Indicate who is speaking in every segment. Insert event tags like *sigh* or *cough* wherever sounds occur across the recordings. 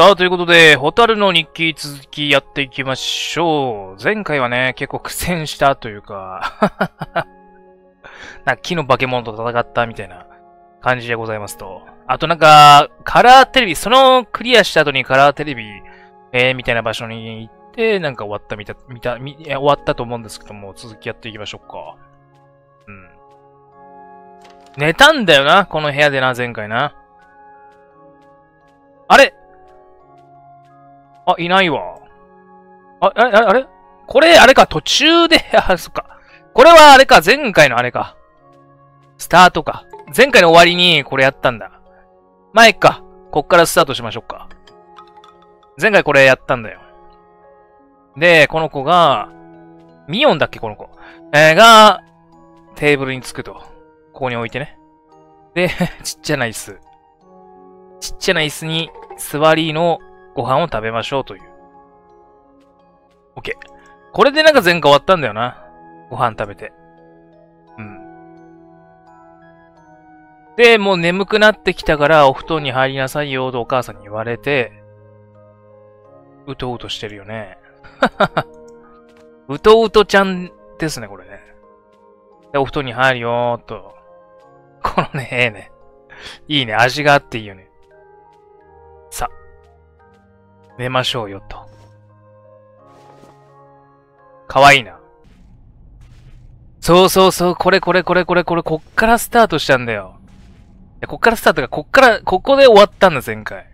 Speaker 1: さあ、ということで、ホタルの日記続きやっていきましょう。前回はね、結構苦戦したというか *laughs* なんか木の化け物と戦ったみたいな感じでございますと。あとなんか、カラーテレビ、そのクリアした後にカラーテレビ、えー、みたいな場所に行って、なんか終わったみた、見た、み、終わったと思うんですけども、続きやっていきましょうか。うん。寝たんだよな、この部屋でな、前回な。あれあ、いないわ。あ、あれ、あれ？これ、あれか、途中で、*laughs* あ、そっか。これはあれか、前回のあれか。スタートか。前回の終わりにこれやったんだ。前か。こっからスタートしましょうか。前回これやったんだよ。で、この子が、ミオンだっけ、この子。えー、が、テーブルにつくと。ここに置いてね。で、*laughs* ちっちゃな椅子。ちっちゃな椅子に座りのご飯を食べましょうという。OK。これでなんか前回終わったんだよな。ご飯食べて。うん。で、もう眠くなってきたからお布団に入りなさいよとお母さんに言われて、うとうとしてるよね。*laughs* うとうとちゃんですね、これね。で、お布団に入るよーと。このね、ええね。いいね、味があっていいよね。さ、寝ましょうよと。かわいいな。そうそうそう、これこれこれこれこれ、こっからスタートしたんだよ。いやこっからスタートが、こっから、ここで終わったんだ、前回。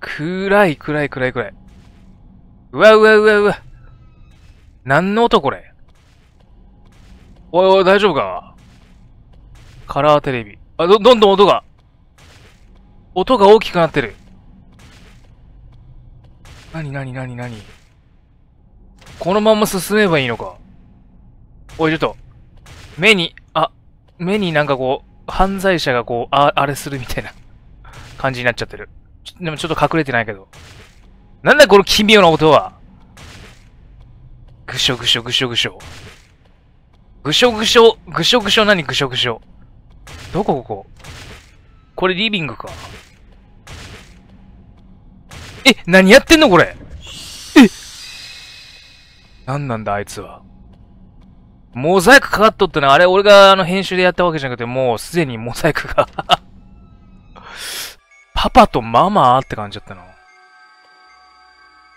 Speaker 1: 暗い、暗い、暗い、暗い。うわうわうわうわ。何の音これ？おいおい、大丈夫か？カラーテレビ。あ、ど、どんどん音が。音が大きくなってる。なになになになにこのまま進めばいいのか？おい、ちょっと。目に、あ、目になんかこう、犯罪者がこう、あ、あれするみたいな感じになっちゃってる。でもちょっと隠れてないけど。なんだこの奇妙な音は？ぐしょぐしょぐしょぐしょ。ぐしょぐしょ、ぐしょぐしょ何ぐしょぐしょ。どこここ？これリビングか。え、何やってんのこれ？え？何なんだあいつは。モザイクかかっとってのあれ俺があの編集でやったわけじゃなくて、もうすでにモザイクが *laughs* パパとママって感じだったの。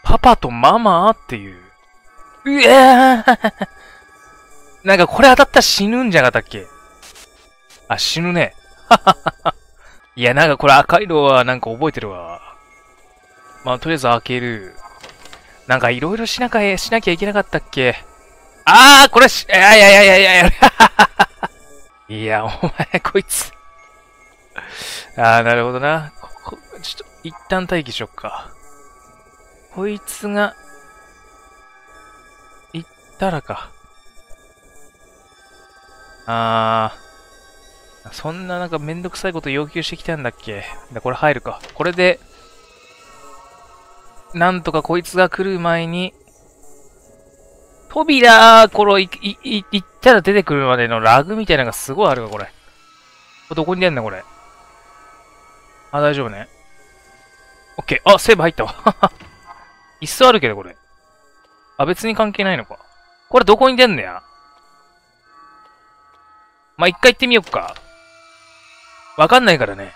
Speaker 1: パパとママっていう。うえー *laughs* なんかこれ当たったら死ぬんじゃなかったっけ？あ、死ぬね。*laughs* いや、なんかこれ赤色はなんか覚えてるわ。まあ、とりあえず開ける。なんかいろいろしなか、しなきゃいけなかったっけ？あーこれし、いやいやいやいやいやいや。*laughs* お前、こいつ。あー、なるほどな。ここ、ちょっと、一旦待機しよっか。こいつが、行ったらか。あー。そんななんかめんどくさいこと要求してきたんだっけ、これ入るか。これで、なんとかこいつが来る前に、扉、この、い、い、行ったら出てくるまでのラグみたいなのがすごいあるわ、これ。どこに出んのこれ。あ、大丈夫ね。オッケー。あ、セーブ入ったわ。*laughs* 椅子あるけど、これ。あ、別に関係ないのか。これどこに出んのやまあ、一回行ってみよっか。わかんないからね。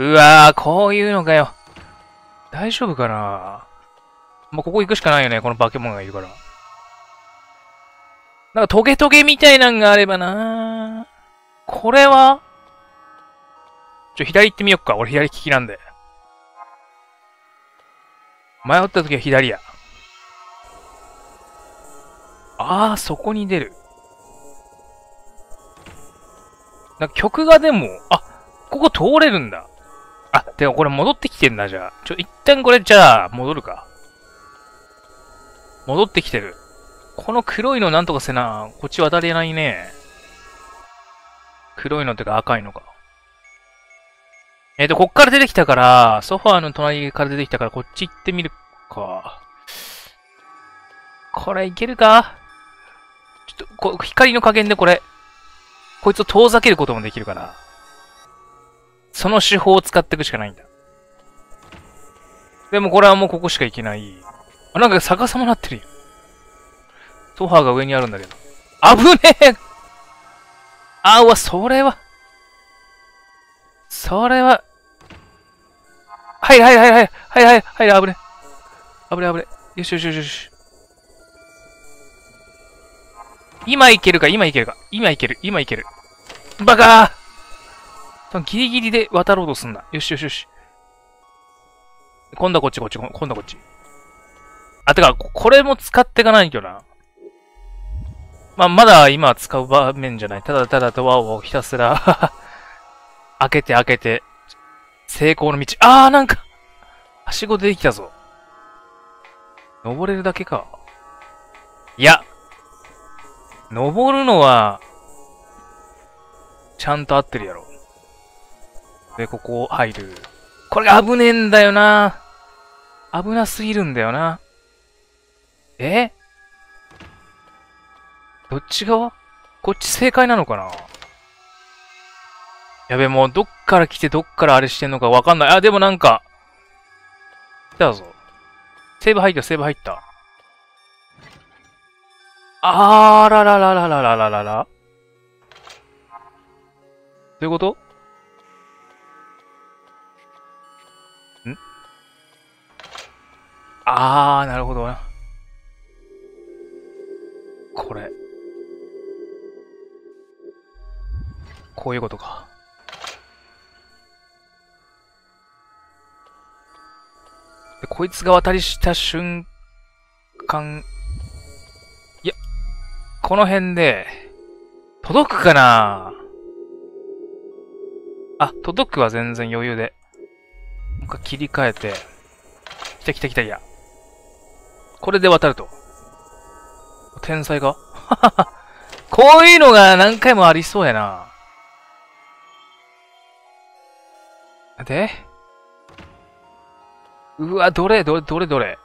Speaker 1: うわぁ、こういうのかよ。大丈夫かな？もうここ行くしかないよね、この化け物がいるから。なんかトゲトゲみたいなんがあればなこれは？ちょ、左行ってみよっか。俺左利きなんで。迷った時は左や。ああ、そこに出る。なんか曲がでも、あ、ここ通れるんだ。あ、てかこれ戻ってきてんだ、じゃあ。ちょ、一旦これじゃあ、戻るか。戻ってきてる。この黒いのなんとかせな、こっち渡れないね。黒いのってか赤いのか。えっ、ー、と、こっから出てきたから、ソファーの隣から出てきたから、こっち行ってみるか。これいけるか？ちょっと、こ、光の加減でこれ、こいつを遠ざけることもできるから。その手法を使っていくしかないんだ。でもこれはもうここしか行けない。あ、なんか逆さまなってるよ。ソファーが上にあるんだけど。危ねえあ、うわ、それは。それは。はいはいはいはい。はいはいはい、危ねえ。危ねえ危ねえ。よしよしよしよし。今いけるか、今いけるか。今いける、今いける。バカーギリギリで渡ろうとすんだ。よしよしよし。今度はこっちこっち、今度はこっち。あ、てか、これも使っていかないとな。まあ、まだ今使う場面じゃない。ただただドアをひたすら *laughs* 開けて開けて、成功の道。あーなんか、はしご出てきたぞ。登れるだけか。いや、登るのは、ちゃんと合ってるやろ。で、ここ入る。これが危ねえんだよな。危なすぎるんだよな。え？どっち側？こっち正解なのかな？やべ、もうどっから来てどっからあれしてんのかわかんない。あ、でもなんか、来たぞ。セーブ入った、セーブ入った。あーららららららららら。どういうこと？あー、なるほど。これ。こういうことか。で、こいつが渡りした瞬間、いや、この辺で、届くかな？あ、届くは全然余裕で。なんか切り替えて、来た来た来たいや。これで渡ると。天才が？*laughs* こういうのが何回もありそうやな。でうわ、どれどれどれどれ、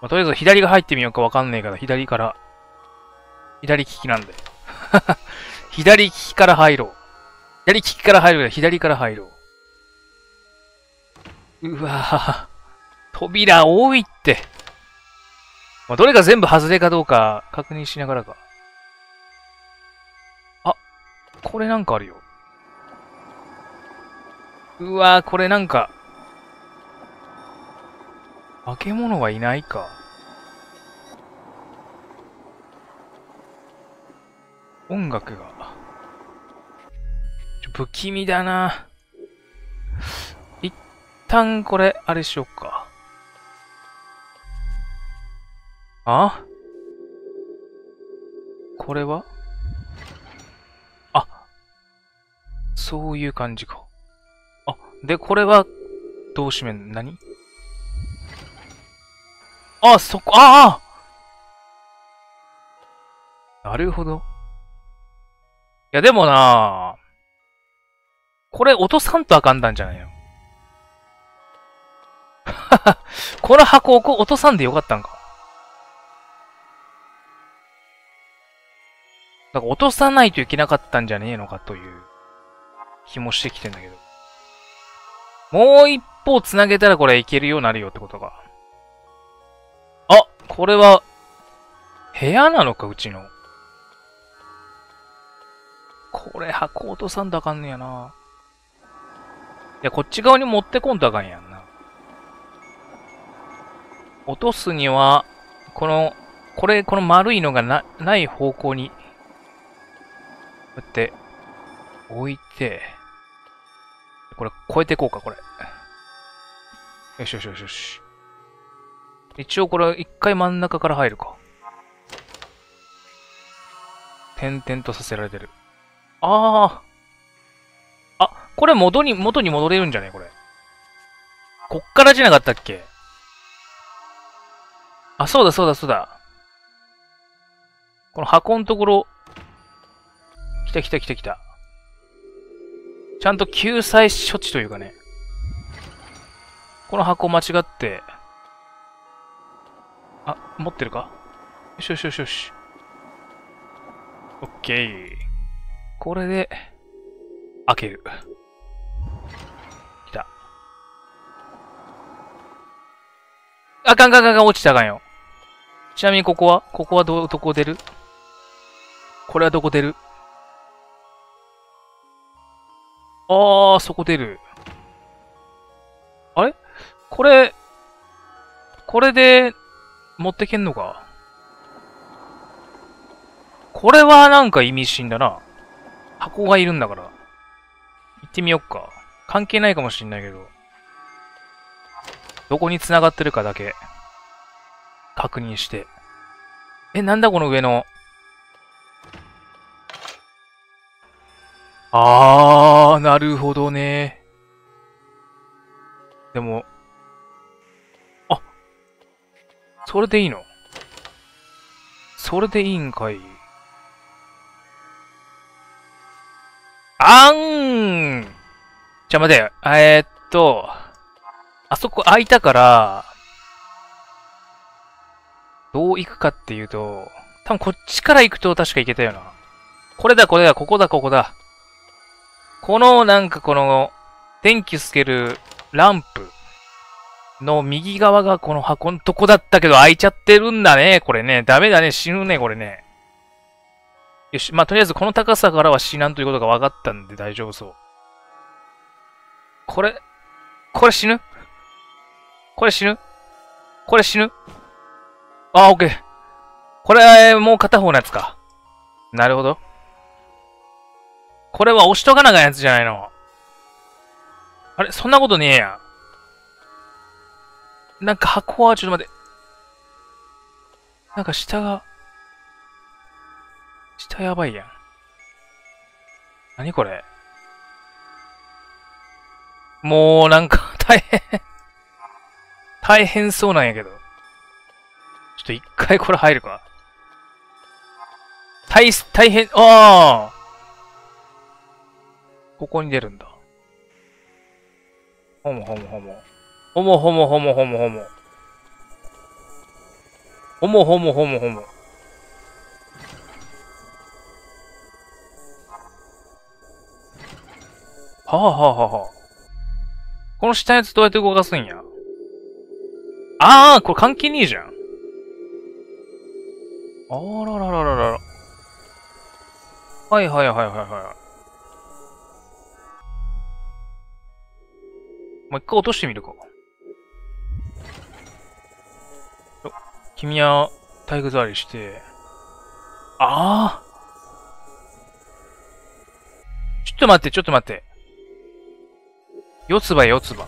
Speaker 1: まあ、とりあえず左が入ってみようかわかんねえから、左から。左利きなんで。*laughs* 左利きから入ろう。左利きから入る左から入ろう。うわ扉多いって。まあ、どれが全部外れかどうか確認しながらか。あ、これなんかあるよ。うわこれなんか、化け物はいないか。音楽が。ちょ不気味だな。一旦これ、あれしよっか。あ？これは？あ、そういう感じか。あ、で、これは、どう閉めん何？あ、そこ、ああなるほど。いや、でもなこれ落とさんとあかんだんじゃないよ。*laughs* この箱を落とさんでよかったんか。だか落とさないといけなかったんじゃねえのかという気もしてきてんだけど。もう一方繋げたらこれいけるようになるよってことか。あ、これは、部屋なのか、うちの。これ箱落とさんとあかんねやな。いや、こっち側に持ってこんとあかんやんな。落とすには、この、これ、この丸いのがな、ない方向にこうやって、置いて、これ、超えていこうか、これ。よしよしよしよし。一応これ、一回真ん中から入るか。点々とさせられてる。ああ。あ、これ元に、元に戻れるんじゃねこれ。こっからじゃなかったっけ？あ、そうだそうだそうだ。この箱のところ、来た来た来た来た。ちゃんと救済処置というかね。この箱間違って、あ、持ってるか？よしよしよしよし。オッケー。これで、開ける。来た。あかんかんかんかん、落ちたかんよ。ちなみにここは？ここはど、どこ出る？これはどこ出る？あー、そこ出る。あれ？これ、これで、持ってけんのか？これはなんか意味深だな。箱がいるんだから。行ってみよっか。関係ないかもしんないけど。どこに繋がってるかだけ、確認して。え、なんだこの上の。あー、なるほどね。でも、あ、それでいいの？それでいいんかい。あんじゃ、待て。えー、っと、あそこ空いたから、どう行くかっていうと、多分こっちから行くと確か行けたよな。これだ、これだ、ここだ、ここだ。この、なんかこの、電気つけるランプの右側がこの箱のとこだったけど開いちゃってるんだね、これね。ダメだね、死ぬね、これね。よし、まあ、とりあえずこの高さからは死なんということが分かったんで大丈夫そう。これ、これ死ぬ？これ死ぬ？これ死ぬ？あ、オッケー。これ、もう片方のやつか。なるほど。これは押しとかなあかんやつじゃないの。あれそんなことねえや。なんか箱は、ちょっと待って。なんか下が、下やばいやん。何これもうなんか *laughs* 大変大変そうなんやけど。ちょっと一回これ入るか。大、大変、ああここに出るんだ。ほもほもほも。ほもほもほもほもほも。ほもほもほもほも。はあはあはあはあ。この下のやつどうやって動かすんや？ああ、これ関係ねえじゃん。あらららららら。はいはいはいはいはい。もう一回落としてみるか。君は体育座りして、ああちょっと待って、ちょっと待って。四つ葉四つ葉。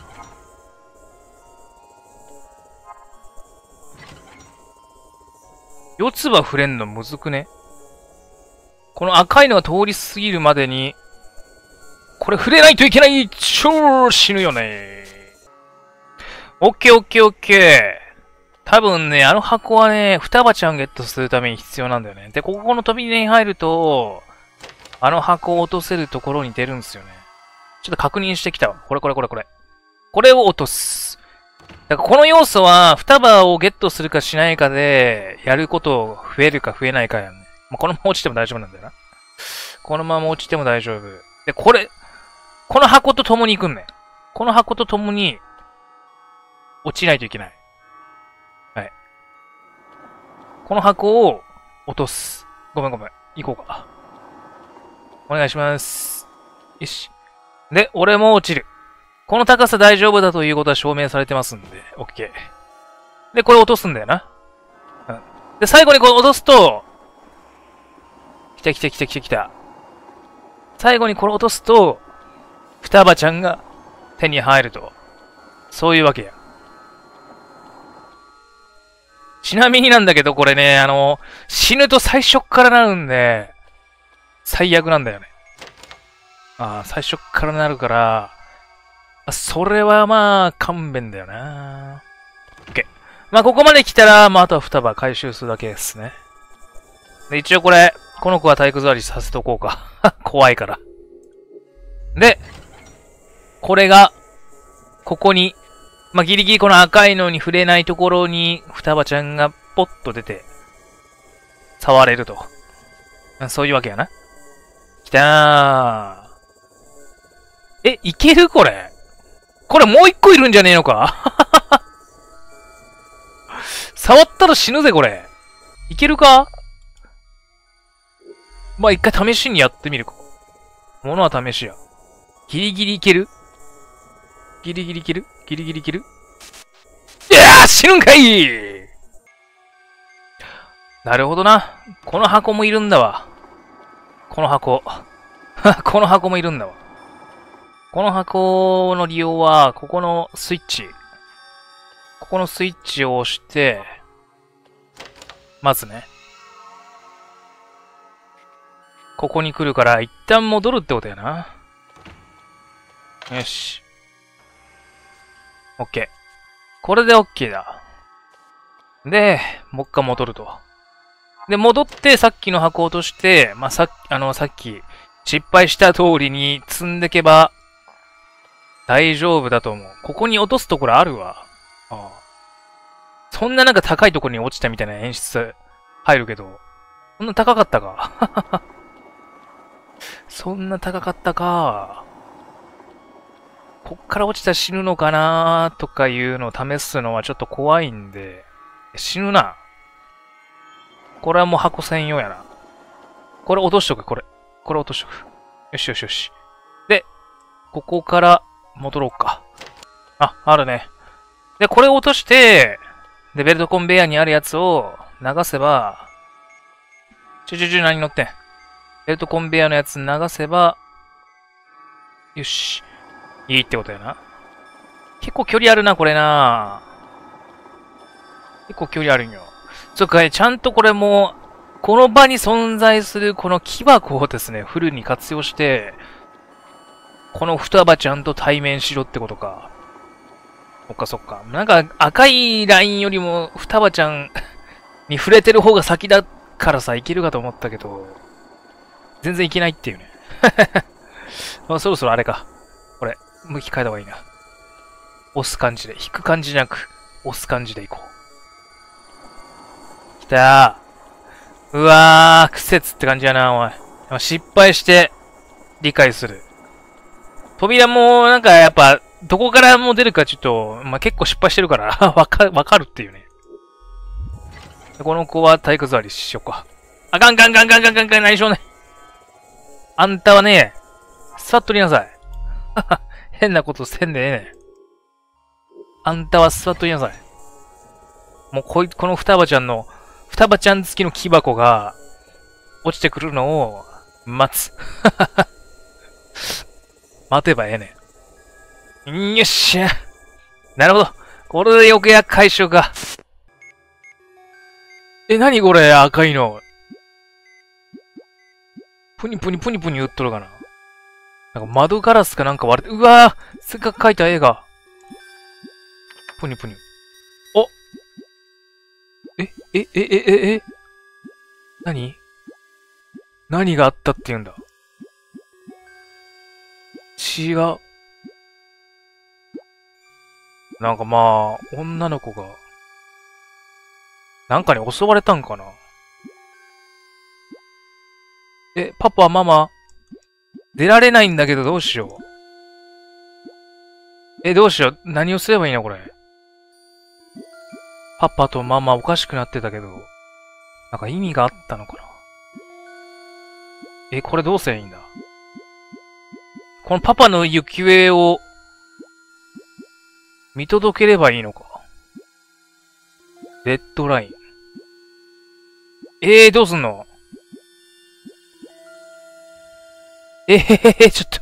Speaker 1: 四つ葉触れんのむずくね？この赤いのが通り過ぎるまでに、これ触れないといけない超死ぬよね。オッケーオッケーオッケー。多分ね、あの箱はね、双葉ちゃんゲットするために必要なんだよね。で、ここの扉に入ると、あの箱を落とせるところに出るんですよね。ちょっと確認してきたわ。これこれこれこれ。これを落とす。だからこの要素は、双葉をゲットするかしないかで、やること増えるか増えないかやね。まあ、このまま落ちても大丈夫なんだよな。このまま落ちても大丈夫。で、これ、この箱と共に行くんね。この箱と共に、落ちないといけない。はい。この箱を落とす。ごめんごめん。行こうか。お願いします。よし。で、俺も落ちる。この高さ大丈夫だということは証明されてますんで、OK。で、これ落とすんだよな。うん。で、最後にこれ落とすと、来た来た来た来た来た。最後にこれ落とすと、双葉ちゃんが手に入ると。そういうわけや。ちなみになんだけど、これね、あの、死ぬと最初からなるんで、最悪なんだよね。ああ、最初からなるから、それはまあ、勘弁だよな。OK。まあ、ここまで来たら、まあ、あとは双葉回収するだけですね。で、一応これ、この子は体育座りさせとこうか。*laughs* 怖いから。で、これが、ここに、まあ、ギリギリこの赤いのに触れないところに、双葉ちゃんがポッと出て、触れると。そういうわけやな。きたー。え、いけるこれ？これもう一個いるんじゃねえのか？*laughs* 触ったら死ぬぜ、これ。いけるか？まあ、一回試しにやってみるか。ものは試しや。ギリギリいける？ギリギリいける？ギリギリいける？いやー死ぬんかいなるほどな。この箱もいるんだわ。この箱。*laughs* この箱もいるんだわ。この箱の利用は、ここのスイッチ。ここのスイッチを押して、まずね。ここに来るから、一旦戻るってことやな。よし。オッケー。これでオッケーだ。で、もう一回戻ると。で、戻ってさっきの箱落として、まあ、さっき、あの、さっき失敗した通りに積んでけば大丈夫だと思う。ここに落とすところあるわ。ああそんななんか高いところに落ちたみたいな演出入るけど、そんな高かったか？*laughs* そんな高かったか。こっから落ちたら死ぬのかなとかいうのを試すのはちょっと怖いんで、死ぬな。これはもう箱専用やな。これ落としとく、これ。これ落としとく。よしよしよし。で、ここから戻ろうか。あ、あるね。で、これ落として、で、ベルトコンベヤーにあるやつを流せば、ちょちょちょ、何乗ってん？ベルトコンベヤーのやつ流せば、よし。いいってことやな。結構距離あるな、これな。結構距離あるんよ。そっか、ちゃんとこれも、この場に存在するこの木箱をですね、フルに活用して、この双葉ちゃんと対面しろってことか。そっかそっか。なんか赤いラインよりも双葉ちゃん *laughs* に触れてる方が先だからさ、いけるかと思ったけど、全然いけないっていうね。*laughs* まあ、そろそろあれか。向き変えた方がいいな。押す感じで、引く感じじゃなく、押す感じでいこう。来たー。うわー、苦節って感じやな、おい。失敗して、理解する。扉も、なんかやっぱ、どこからも出るかちょっと、まあ、結構失敗してるから *laughs* わか、わかるっていうね。この子は体育座りしようか。あかんかんかんかんかんかんかん、何しようね。あんたはね、座っとりなさい。はは変なことせんでええねん。あんたは座っとりなさい。もうこい、この双葉ちゃんの双葉ちゃん付きの木箱が落ちてくるのを待つ。*laughs* 待てばええねん。よっしゃ。なるほど。これで余計や解消か。え、なにこれ赤いの。プニプニプニプニ言っとるかな。なんか窓ガラスかなんか割れて、うわぁせっかく描いた絵が。プニプニ。え、え、え、え、え、え、何？何があったって言うんだ。違う。なんかまあ、女の子が、なんかに襲われたんかな。え、パパ、ママ、出られないんだけどどうしよう。え、どうしよう。何をすればいいのこれ。パパとママおかしくなってたけど、なんか意味があったのかなえ、これどうすりゃいいんだこのパパの行方を見届ければいいのかレッドライン。えー、どうすんのえへへへ、ちょっと。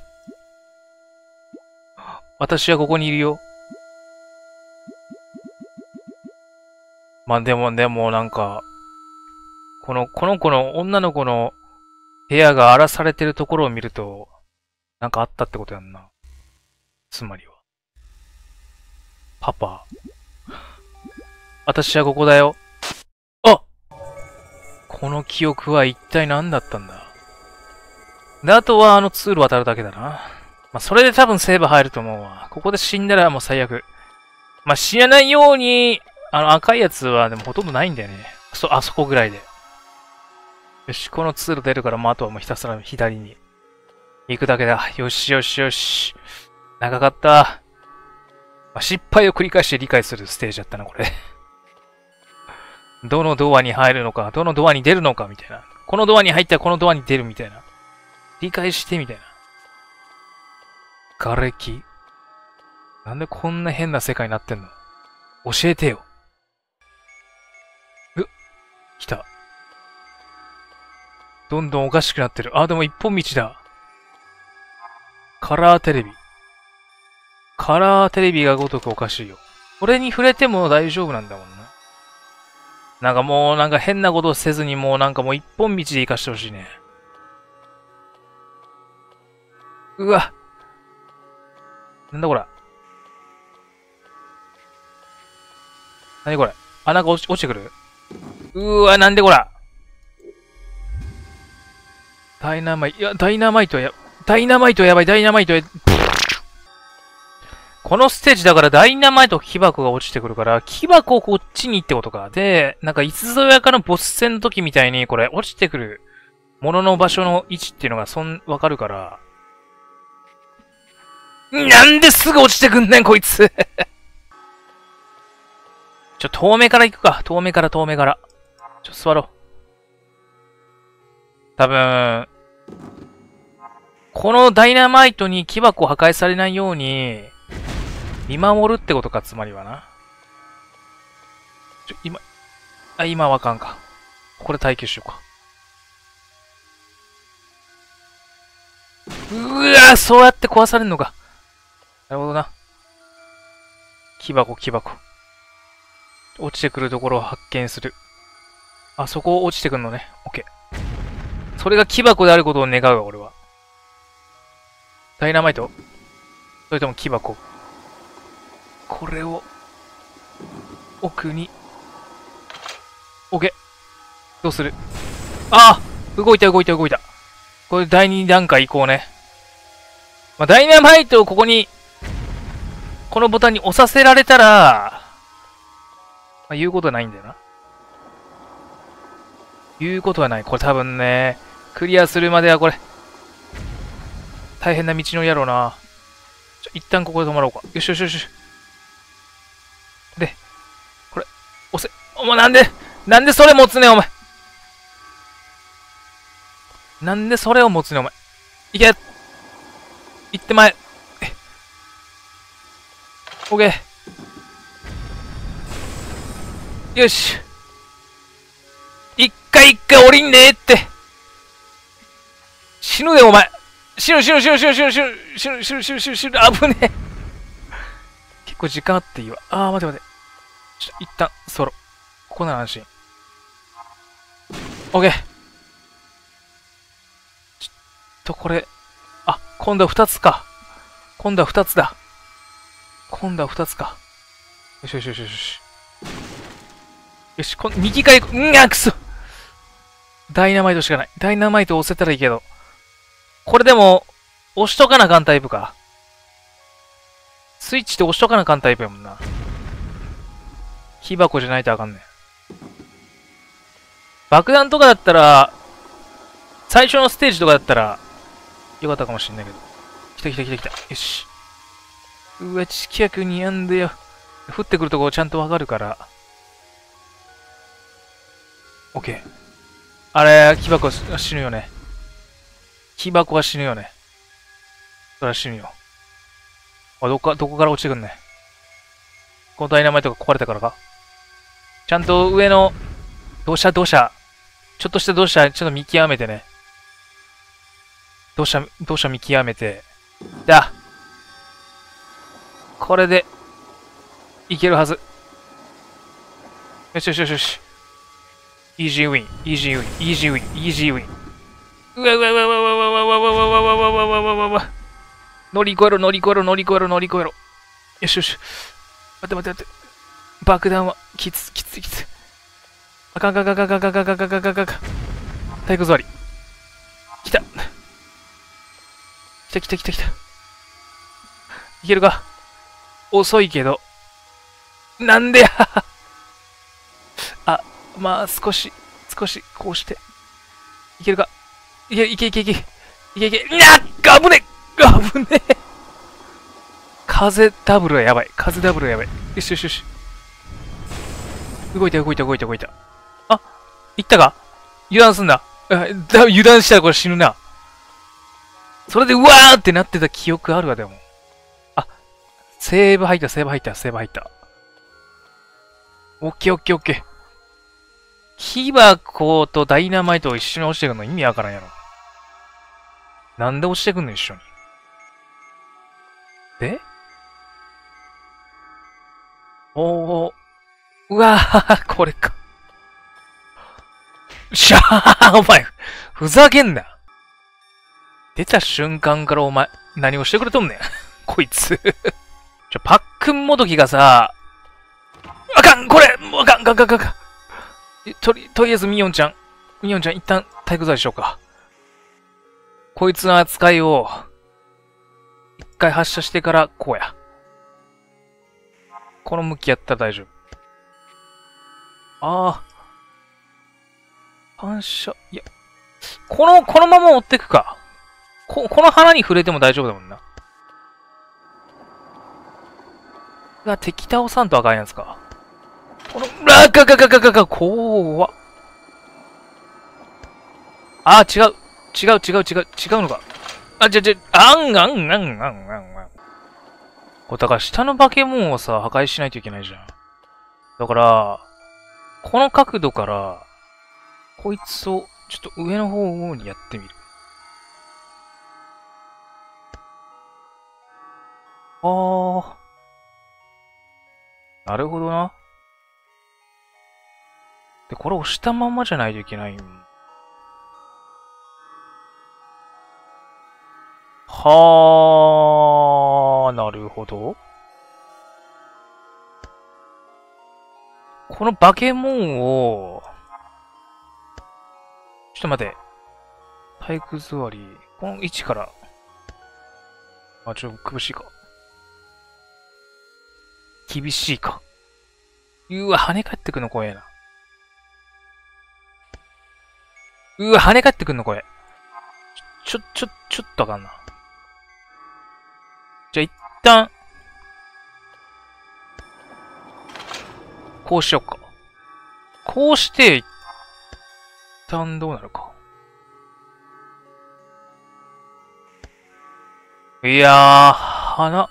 Speaker 1: 私はここにいるよ。まあでも、でもなんか、この、この子の、女の子の部屋が荒らされてるところを見ると、なんかあったってことやんな。つまりは。パパ。私はここだよ。あこの記憶は一体何だったんだ？で、あとはあの通路渡るだけだな。まあ、それで多分セーブ入ると思うわ。ここで死んだらもう最悪。まあ、死なないようにあの赤いやつはでもほとんどないんだよね。そ、あそこぐらいで。よし、この通路出るから、もうあとはもうひたすら左に行くだけだ。よしよしよし。長かった。まあ、失敗を繰り返して理解するステージだったな、これどのドアに入るのか、どのドアに出るのか、みたいな。このドアに入ったらこのドアに出るみたいな。理解してみたいな。瓦礫なんでこんな変な世界になってんの？教えてよ。う来た。どんどんおかしくなってる。あ、でも一本道だ。カラーテレビ。カラーテレビがごとくおかしいよ。これに触れても大丈夫なんだもんな。なんかもうなんか変なことせずにもうなんかもう一本道で行かしてほしいね。うわ。なんだこれ。なにこれ。あ、なんか落ち落ちてくるうわ、なんでこら。ダイナマイト、いや、ダイナマイトや、ダイナマイトやばい、ダイナマイトや、このステージだからダイナマイト木箱が落ちてくるから、木箱をこっちにってことか。で、なんかいつぞやかのボス戦の時みたいに、これ落ちてくるものの場所の位置っていうのがそん、わかるから。なんですぐ落ちてくんねん、こいつ *laughs* ちょ、遠目から行くか。遠目から遠目から。ちょ、座ろう。多分、このダイナマイトに木箱破壊されないように、見守るってことか、つまりはな。ちょ、今、あ、今わかんか。これ耐久しようか。うわそうやって壊されんのか。なるほどな。木箱、木箱。落ちてくるところを発見する。あ、そこ落ちてくるのね。オッケー。それが木箱であることを願うわ、俺は。ダイナマイト？それとも木箱？これを、奥に、オッケー。どうする？ああ動いた動いた動いた。これ第2段階行こうね。まあ、ダイナマイトをここに、このボタンに押させられたら、まあ、言うことはないんだよな。言うことはない。これ多分ね、クリアするまではこれ、大変な道のりやろうな。ちょ、一旦ここで止まろうか。よしよしよし。で、これ、押せ。お前なんで、なんでそれ持つね、お前。なんでそれを持つね、お前。いけ行ってまえ。オッケー。よし。一回一回降りんねえって。死ぬで、お前。死ぬ死ぬ死ぬ死ぬ死ぬ死ぬ死ぬ死ぬ死ぬ死ぬ危ねえ。結構時間あっていいわ。あー、待て待て。一旦、ソロ。ここなら安心。オッケー。ちょっとこれ。あ、今度は二つか。今度は二つだ。今度は二つか。よしよしよしよし。よし、こ右から行く。うん、あ、くそダイナマイトしかない。ダイナマイト押せたらいいけど。これでも、押しとかなあかんタイプか。スイッチって押しとかなあかんタイプやもんな。木箱じゃないとあかんねん。爆弾とかだったら、最初のステージとかだったら、よかったかもしんないけど。来た来た来た来た。よし。うわ、地脚にやんでよ。降ってくるとこちゃんとわかるから。オッケー。あれ、木箱は死ぬよね。木箱は死ぬよね。それは死ぬよ。あ、どこか、どこから落ちてくんね。このダイナマイトが壊れたからかちゃんと上の土砂土砂、ちょっとした土砂、ちょっと見極めてね。土砂、土砂見極めて。だこれで、いけるはず。よしよしよしよし。イージーウィン、イージーウィン、イージーウィン、イージーウィン。うわうわうわうわうわうわうわうわうわうわうわうわうわうわ乗り越えろ、乗り越えろ、乗り越えろ、乗り越えろ。よしよし。待って待って待って。爆弾は、きつ、きつ、きつ。あかんかんかんかんかんかんかんかんかんかんかんかんかん。体育座り。来た。来た来た来た来た。いけるか？遅いけど。なんでや *laughs* あ、まあ、少し、少し、こうして。いけるかいけ、いけいけいけ。いけいけ。なっ危ね危ね風ダブルはやばい。風ダブルはやばい。よしよしよし。動いた動いた動いた動いた。あ、行ったか油断すんな。油断したらこれ死ぬな。それで、うわーってなってた記憶あるわ、でも。セーブ入った、セーブ入った、セーブ入った。オッケーオッケーオッケー。木箱とダイナマイトを一緒に押してくんの意味わからんやろ。なんで押してくんの一緒に？でおー、うわー、これか。しゃーお前、ふざけんな。出た瞬間からお前、何をしてくれとんねん。こいつちょ、パックンもどきがさ、あかんこれあかんあかんあかんあかん。とり、とりあえずミオンちゃん、ミオンちゃん一旦体育座りしようか。こいつの扱いを、一回発射してからこうや。この向きやったら大丈夫。ああ。反射、いや、この、このまま追ってくか。こ、この花に触れても大丈夫だもんな。が、敵倒さんとあかんやつか。この、ラガガガガガガ、怖っ。あ、違う。違う違う違う、違うのか。あ、じゃじゃ、あんあんあんあんあんあん。これだから下の化け物をさ、破壊しないといけないじゃん。だから、この角度から、こいつを、ちょっと上の方にやってみる。あー。なるほどな。で、これ押したままじゃないといけないはー、なるほど。この化け物を、ちょっと待って。体育座り。この位置から。あ、ちょっと苦しいか。厳しいか。うわ、跳ね返ってくんの怖えな。うわ、跳ね返ってくんのこれ。ちょ、ちょ、ちょっとあかんな。じゃあ一旦、こうしよっか。こうして、一旦どうなるか。いやー、花。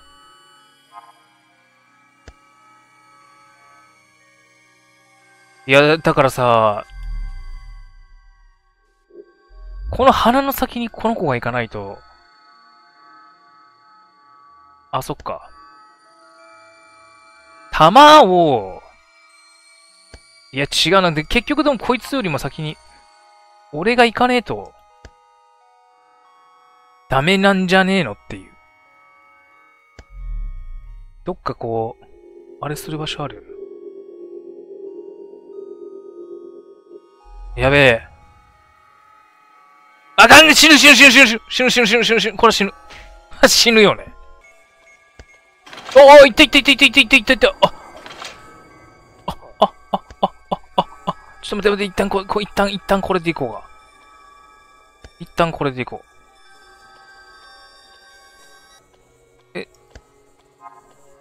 Speaker 1: いや、だからさ、この鼻の先にこの子が行かないと、あ、そっか。弾を、いや違うなんで、結局でもこいつよりも先に、俺が行かねえと、ダメなんじゃねえのっていう。どっかこう、あれする場所ある？やべえ。あかん死ぬ死ぬ死ぬ死ぬ死ぬ死ぬ死ぬ死ぬ死ぬ死ぬこれ死ぬ。*laughs* 死ぬよね。おおいったいったいったいったいったいったいったいったああ、あ、あ、あ、あ、あ、あ、ちょっと待って待って、一旦こ、こ一旦、一旦これでいこうが。一旦これでいこう。え、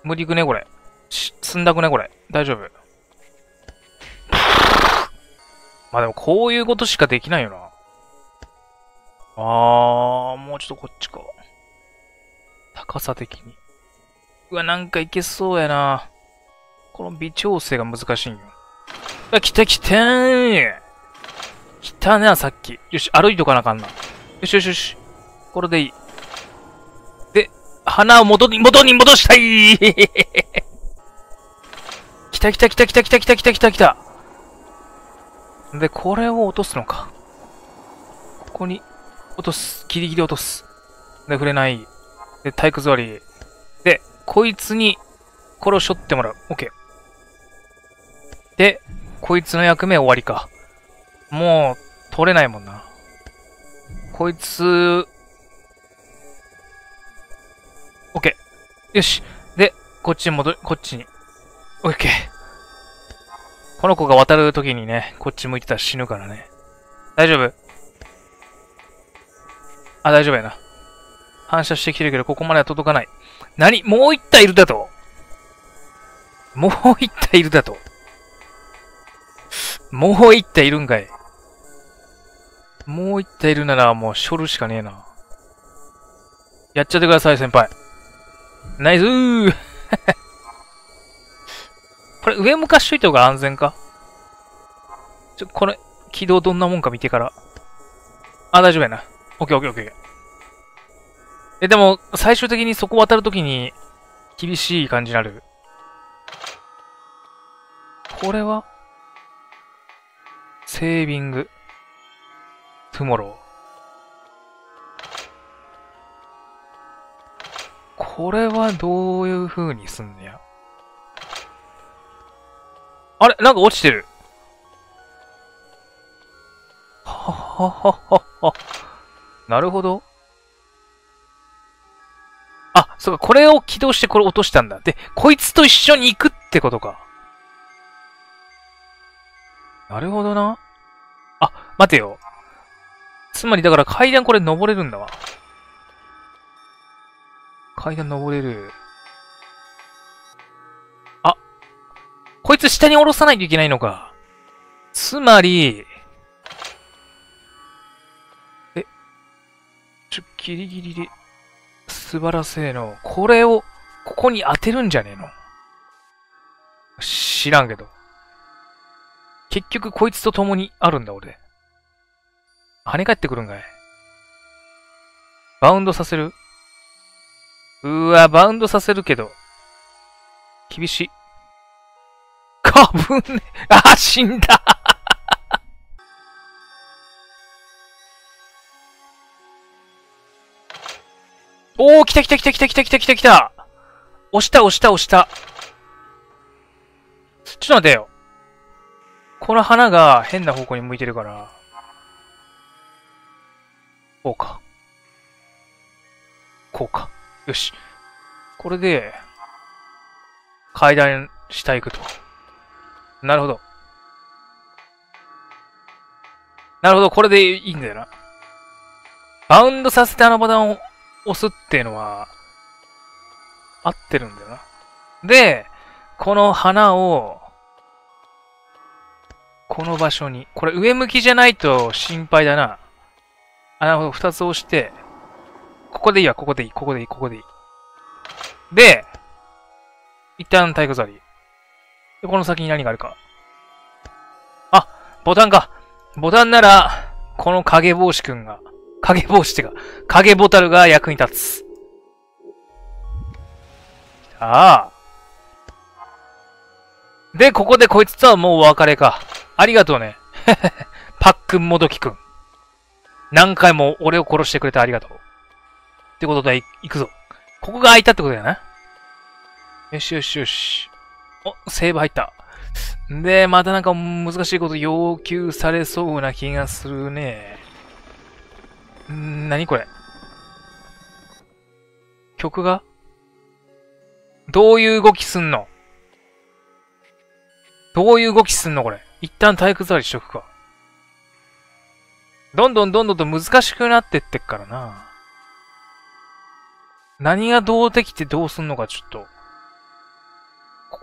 Speaker 1: 無理くねこれ。し、積んだくねこれ。大丈夫。まあでもこういうことしかできないよな。あー、もうちょっとこっちか。高さ的に。うわ、なんかいけそうやな。この微調整が難しいんよ。うわ、来た来たー来たな、さっき。よし、歩いとかなあかんな。よしよしよし。これでいい。で、花を元に、元に戻したい *laughs* 来た来た来た来た来た来た来た来た来た。で、これを落とすのか。ここに落とす。ギリギリ落とす。で、触れない。で、体育座り。で、こいつに、これを背負ってもらう。オッケー。で、こいつの役目終わりか。もう、取れないもんな。こいつ、オッケー。よし。で、こっちに戻り、こっちに。オッケー。この子が渡るときにね、こっち向いてたら死ぬからね。大丈夫？あ、大丈夫やな。反射してきてるけど、ここまでは届かない。何？もう一体いるだと？もう一体いるだと？もう一体いるんかい。もう一体いるならもう処るしかねえな。やっちゃってください、先輩。ナイスーこれ上向かしといた方が安全か？ちょ、これ、軌道どんなもんか見てから。あ、大丈夫やな。オッケーオッケーオッケー。え、でも、最終的にそこ渡るときに、厳しい感じになる。これはセービング。トゥモロー。これはどういう風にすんのや？あれ？なんか落ちてる。はははは。なるほど。あ、そうか、これを起動してこれ落としたんだ。で、こいつと一緒に行くってことか。なるほどな。あ、待てよ。つまりだから階段これ登れるんだわ。階段登れる。こいつ下に下ろさないといけないのか。つまり、え、ちょ、ギリギリで、素晴らしいの。これを、ここに当てるんじゃねえの知らんけど。結局こいつと共にあるんだ、俺。跳ね返ってくるんかい。バウンドさせる？うわ、バウンドさせるけど。厳しい。かぶね。あ、死んだおー、来た来た来た来た来た来た来た来た押した押した押した。ちょっと待ってよ。この花が変な方向に向いてるから。こうか。こうか。よし。これで、階段下行くと。なるほど。なるほど、これでいいんだよな。バウンドさせてあのボタンを押すっていうのは、合ってるんだよな。で、この花を、この場所に。これ上向きじゃないと心配だな。あ、なるほど。二つ押して、ここでいいわ、ここでいい、ここでいい、ここでいい。で、一旦体育座り。で、この先に何があるか。あ、ボタンか。ボタンなら、この影帽子くんが、影帽子ってか、影ボタルが役に立つ。ああ。で、ここでこいつとはもうお別れか。ありがとうね。*laughs* パックンもどきくん。何回も俺を殺してくれてありがとう。ってことで、行くぞ。ここが開いたってことだよな。よしよしよし。お、セーブ入った。で、またなんか難しいこと要求されそうな気がするね。ん何これ？曲が？どういう動きすんの？どういう動きすんのこれ？一旦体育座りしとくか。どんどんどんどんと難しくなってってっからな。何がどうできてどうすんのかちょっと。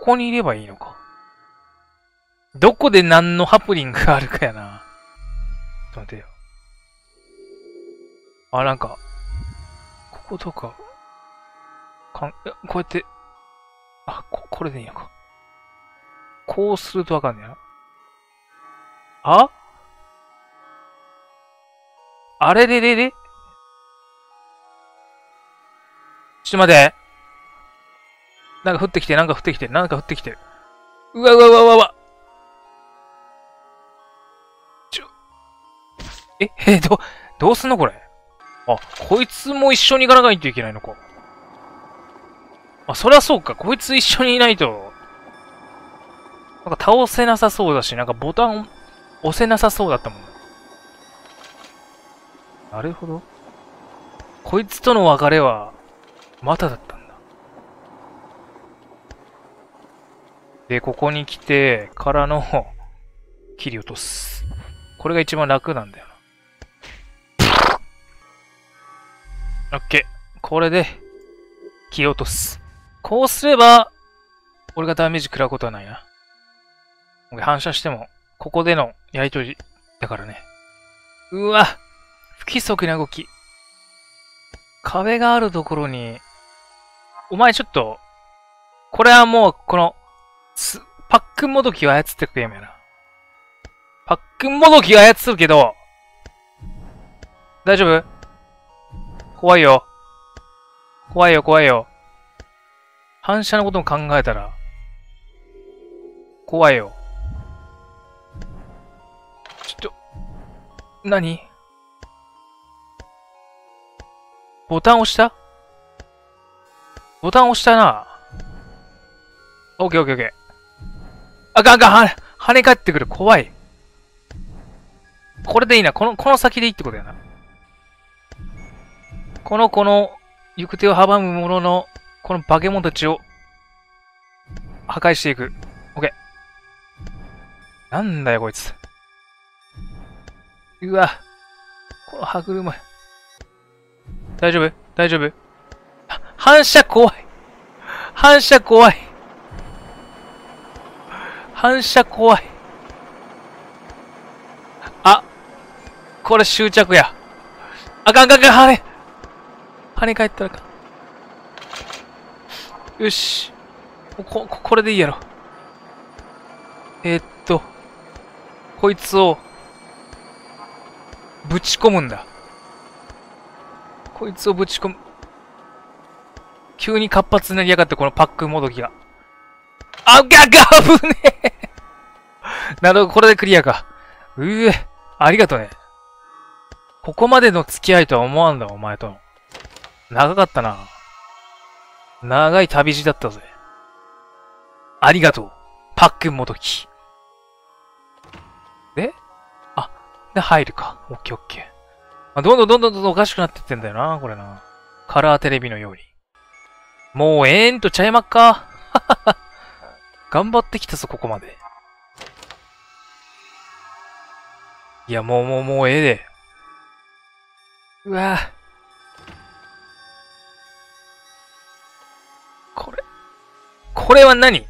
Speaker 1: ここにいればいいのか。どこで何のハプニングがあるかやな。ちょっと待てよ。あ、なんか、こことか、かん、こうやって、あ、こ、これでいいのか。こうするとわかんねえな。あ？あれ？れれれちょっと待って。なんか降ってきて、なんか降ってきて、なんか降ってきてる。うわうわうわうわうわ。ちょ、え、え、ど、どうすんのこれ？あ、こいつも一緒に行かないといけないのか。あ、そりゃそうか。こいつ一緒にいないと。なんか倒せなさそうだし、なんかボタン押せなさそうだったもん。なるほど。こいつとの別れは、まただったんだ。で、ここに来て、からの、切り落とす。これが一番楽なんだよな。オッケー。これで、切り落とす。こうすれば、俺がダメージ食らうことはないな。反射してもここでのやりとりだからね。うわ不規則な動き。壁があるところに、お前ちょっと、これはもう、この、すパックンもどきを操ってくゲームやな。パックンもどきを操るけど、大丈夫？怖いよ。怖いよ、怖いよ。反射のことも考えたら、怖いよ。ちょっと、何？ボタン押した？ボタン押したな。オッケーオッケーオッケー。あかんかん、は、跳ね返ってくる。怖い。これでいいな。この、この先でいいってことやな。この子の行く手を阻む者の、この化け物たちを破壊していく。オッケー。なんだよ、こいつ。うわ。この歯車。大丈夫？大丈夫？反射怖い。反射怖い。反射怖い。あ、これ執着や。あかんかんかん、跳ね。跳ね返ったらか。よし。こ、ここれでいいやろ。えー、っと、こいつを、ぶち込むんだ。こいつをぶち込む。急に活発になりやがって、このパックもどきが。あ、が、が、ぶねえなるほど、これでクリアか。うえ、ありがとね。ここまでの付き合いとは思わんだ、お前と。長かったな。長い旅路だったぜ。ありがとう。パックンもどき。であ、で、入るか。オッケーオッケー。あ、どんどんどんどんどんおかしくなってってんだよな、これな。カラーテレビのように。もうええんとちゃいまっか。*laughs* 頑張ってきたぞ、ここまで。いや、もうもうもうええで。うわぁこれ。これは何？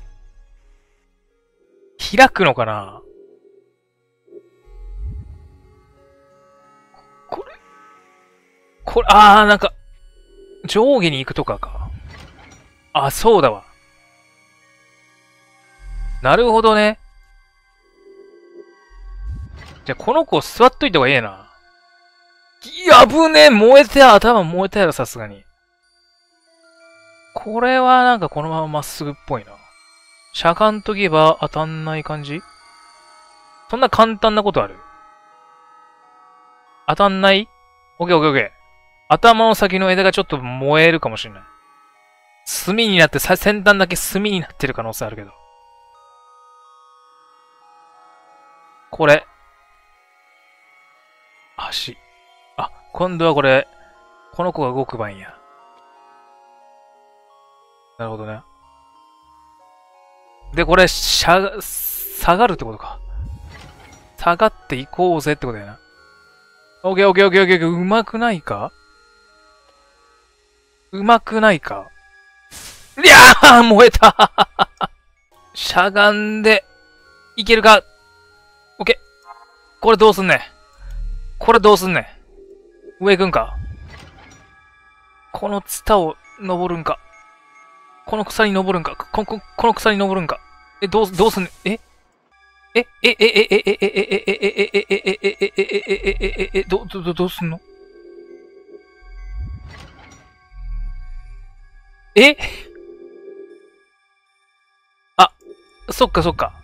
Speaker 1: 開くのかな？これこれ、あー、なんか、上下に行くとかか？あ、そうだわ。なるほどね。じゃこの子座っといた方がええな。やぶね燃えて頭燃えたやろ、さすがに。これはなんかこのまままっすぐっぽいな。しゃがんとけば当たんない感じ？そんな簡単なことある？当たんない？オッケーオッケーオッケー。頭の先の枝がちょっと燃えるかもしれない。炭になって、先端だけ炭になってる可能性あるけど。これ。足。あ、今度はこれ、この子が動く番や。なるほどね。で、これ、しゃ、下がるってことか。下がっていこうぜってことやな。オッケーオッケーオッケーオッケー、うまくないか？うまくないか？いやー燃えた *laughs* しゃがんで、いけるか？オッケー。これどうすんねこれどうすんねん上行くんかこのツタを登るんかこの草に登るんかこ、こ、この草に登るんかえ、どう、どうすんねんええ、え、え、え、え、え、え、え、え、え、え、え、え、え、え、え、え、え、ど、ど、どうすんのえあ、そっかそっか。あ。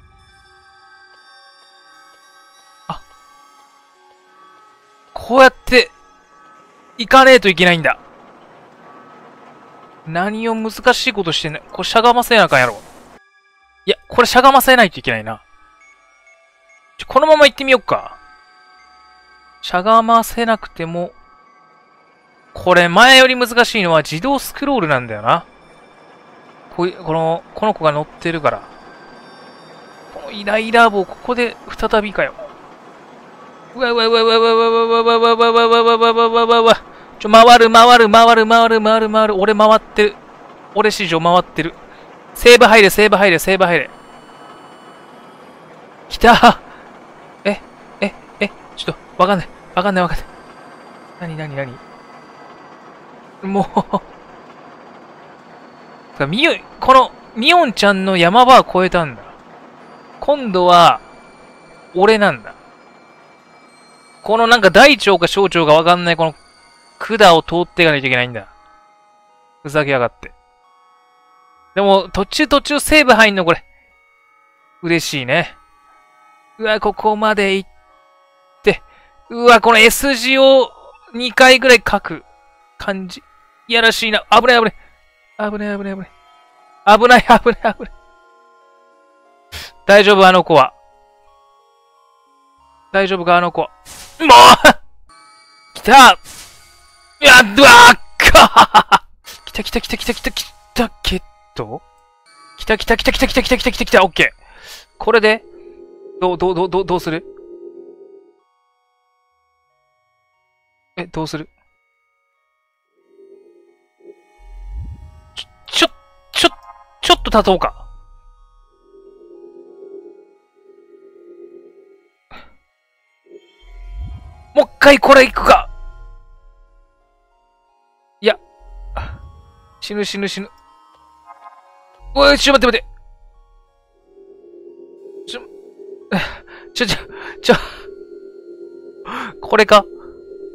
Speaker 1: こうやって、行かねえといけないんだ。何を難しいことしてんねこれしゃがませなあかんやろ。いや、これしゃがませないといけないな。ちょ、このまま行ってみよっか。しゃがませなくても、これ前より難しいのは自動スクロールなんだよな。こういうこの、この子が乗ってるから。このイライラ棒、ここで再びかよ。うわうわうわうわうわうわうわうわうわうわうわうわうわうわうわうわちょ、回る回る回る回る回る回る。俺回ってる。俺史上回ってる。セーブ入れ、セーブ入れ、セーブ入れ。来たえ、え、え、ちょっとわかんない。わかんないわかんない。なになになにもうみゆ、この、みおんちゃんの山場は越えたんだ。今度は、俺なんだ。このなんか大腸か小腸かわかんないこの管を通っていかないといけないんだ。ふざけやがって。でも、途中途中セーブ入んのこれ。嬉しいね。うわ、ここまで行って、うわ、この S 字を2回ぐらい書く感じ。いやらしいな。危ない危ない。危ない危ない危ない。危ない危ない危ない。大丈夫あの子は。大丈夫かあの子は。もう。来た。やっわっか。来た来た来た来た来た来たけど。来た来た来た来た来た来た来た来た来た。オッケー。これで、どう、どう、どう、どう、どうする？え、どうする？ちょ、ちょ、ちょっと立とうか。回これ行くか。いや。死ぬ死ぬ死ぬ。おい、ちょ、待って待って。ちょ、ちょ、ちょ、ちょ。これか？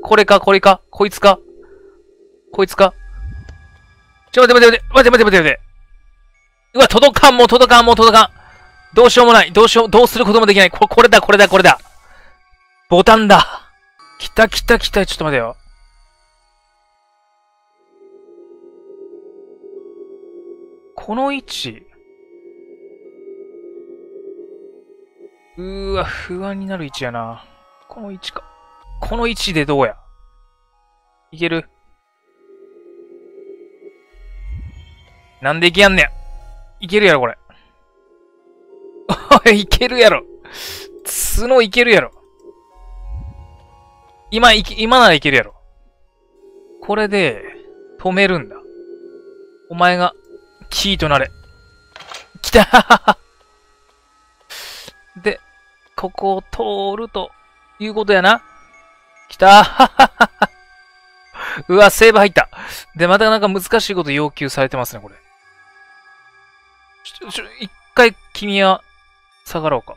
Speaker 1: これか？これか？こいつか？こいつか？ちょ、待って待って待って待って待って待って。うわ、届かん、もう届かん、もう届かん。どうしようもない。どうしよう、どうすることもできない。ここれだ、これだ、これだ。ボタンだ。来た来た来た。ちょっと待てよ。この位置。うーわ、不安になる位置やな。この位置か。この位置でどうやいける？なんでいけやんねん。いけるやろ、これ。*laughs* おいいけるやろ。角いけるやろ。今、い今ならいけるやろ。これで、止めるんだ。お前が、キーとなれ。来た *laughs* で、ここを通るということやな。来た *laughs* うわ、セーブ入った。で、またなんか難しいこと要求されてますね、これ。ちょ、ちょ、一回君は下がろうか。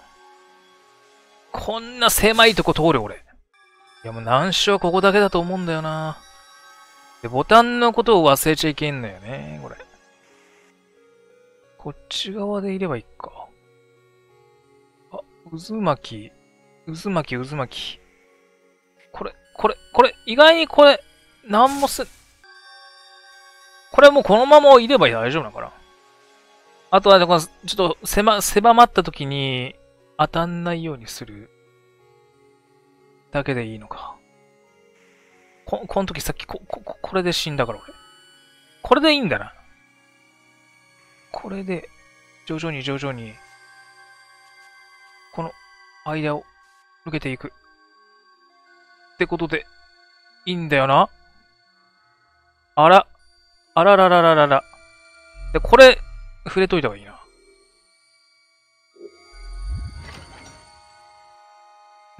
Speaker 1: こんな狭いとこ通る俺。いやもう難所はここだけだと思うんだよな。で、ボタンのことを忘れちゃいけんのよね、これ。こっち側でいればいいか。あ、渦巻き。渦巻き、渦巻き。これ、これ、これ、意外にこれ、なんもす、これもうこのままいれば大丈夫なのかなあとは、ちょっと狭、狭まった時に当たんないようにするだけでいいのか。こ、この時さっきこ、こ、これで死んだから俺。これでいいんだな。これで、徐々に徐々に、この間を抜けていく。ってことで、いいんだよな。あら。あらららららら。で、これ、触れといた方がいいな。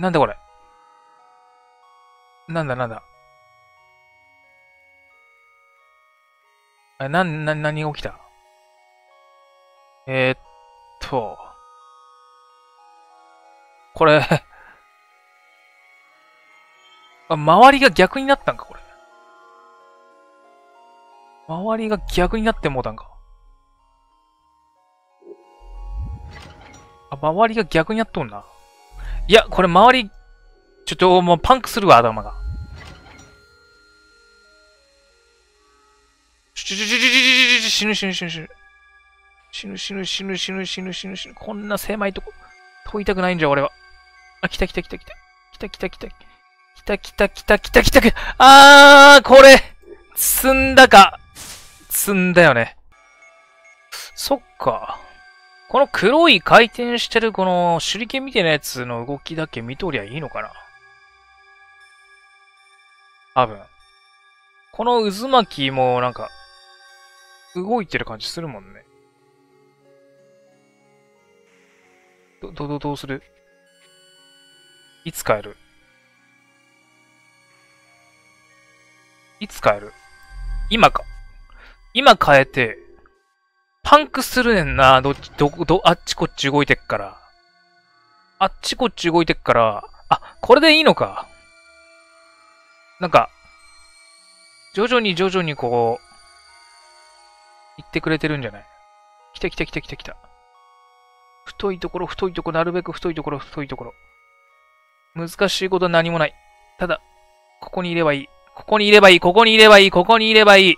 Speaker 1: なんだこれ？なんだなんだ？あ、な、な、何が起きた？えー、っと。これ *laughs* あ、周りが逆になったんか、これ。周りが逆になってもうたんか。あ、周りが逆になっとんな。いや、これ周り、ちょっともうパンクするわ、頭が。ちょちょちょちょちょ死ぬ死ぬ死ぬ死ぬ。死ぬ死ぬ死ぬ死ぬ死ぬ死ぬ死ぬ。こんな狭いとこ問いたくないんじゃ、俺は。あ、来た来た来た来た。来た来た来た。来た来た来た来た来た来た。あー、これ積んだか。積んだよね。そっか。この黒い回転してるこの手裏剣みたいなやつの動きだけ見とりゃいいのかな？多分。この渦巻きもなんか、動いてる感じするもんね。ど、ど、ど、どうする？いつ帰る？いつ帰る？今か。今変えて、パンクするねんな。どっち、ど、ど、あっちこっち動いてっから。あっちこっち動いてっから。あ、これでいいのか。なんか、徐々に徐々にこう、言ってくれてるんじゃない？来た来た来た来た来た。太いところ、太いところ、なるべく太いところ、太いところ。難しいこと何もない。ただ、ここにいればいい。ここにいればいい。ここにいればいい。ここにいればいい。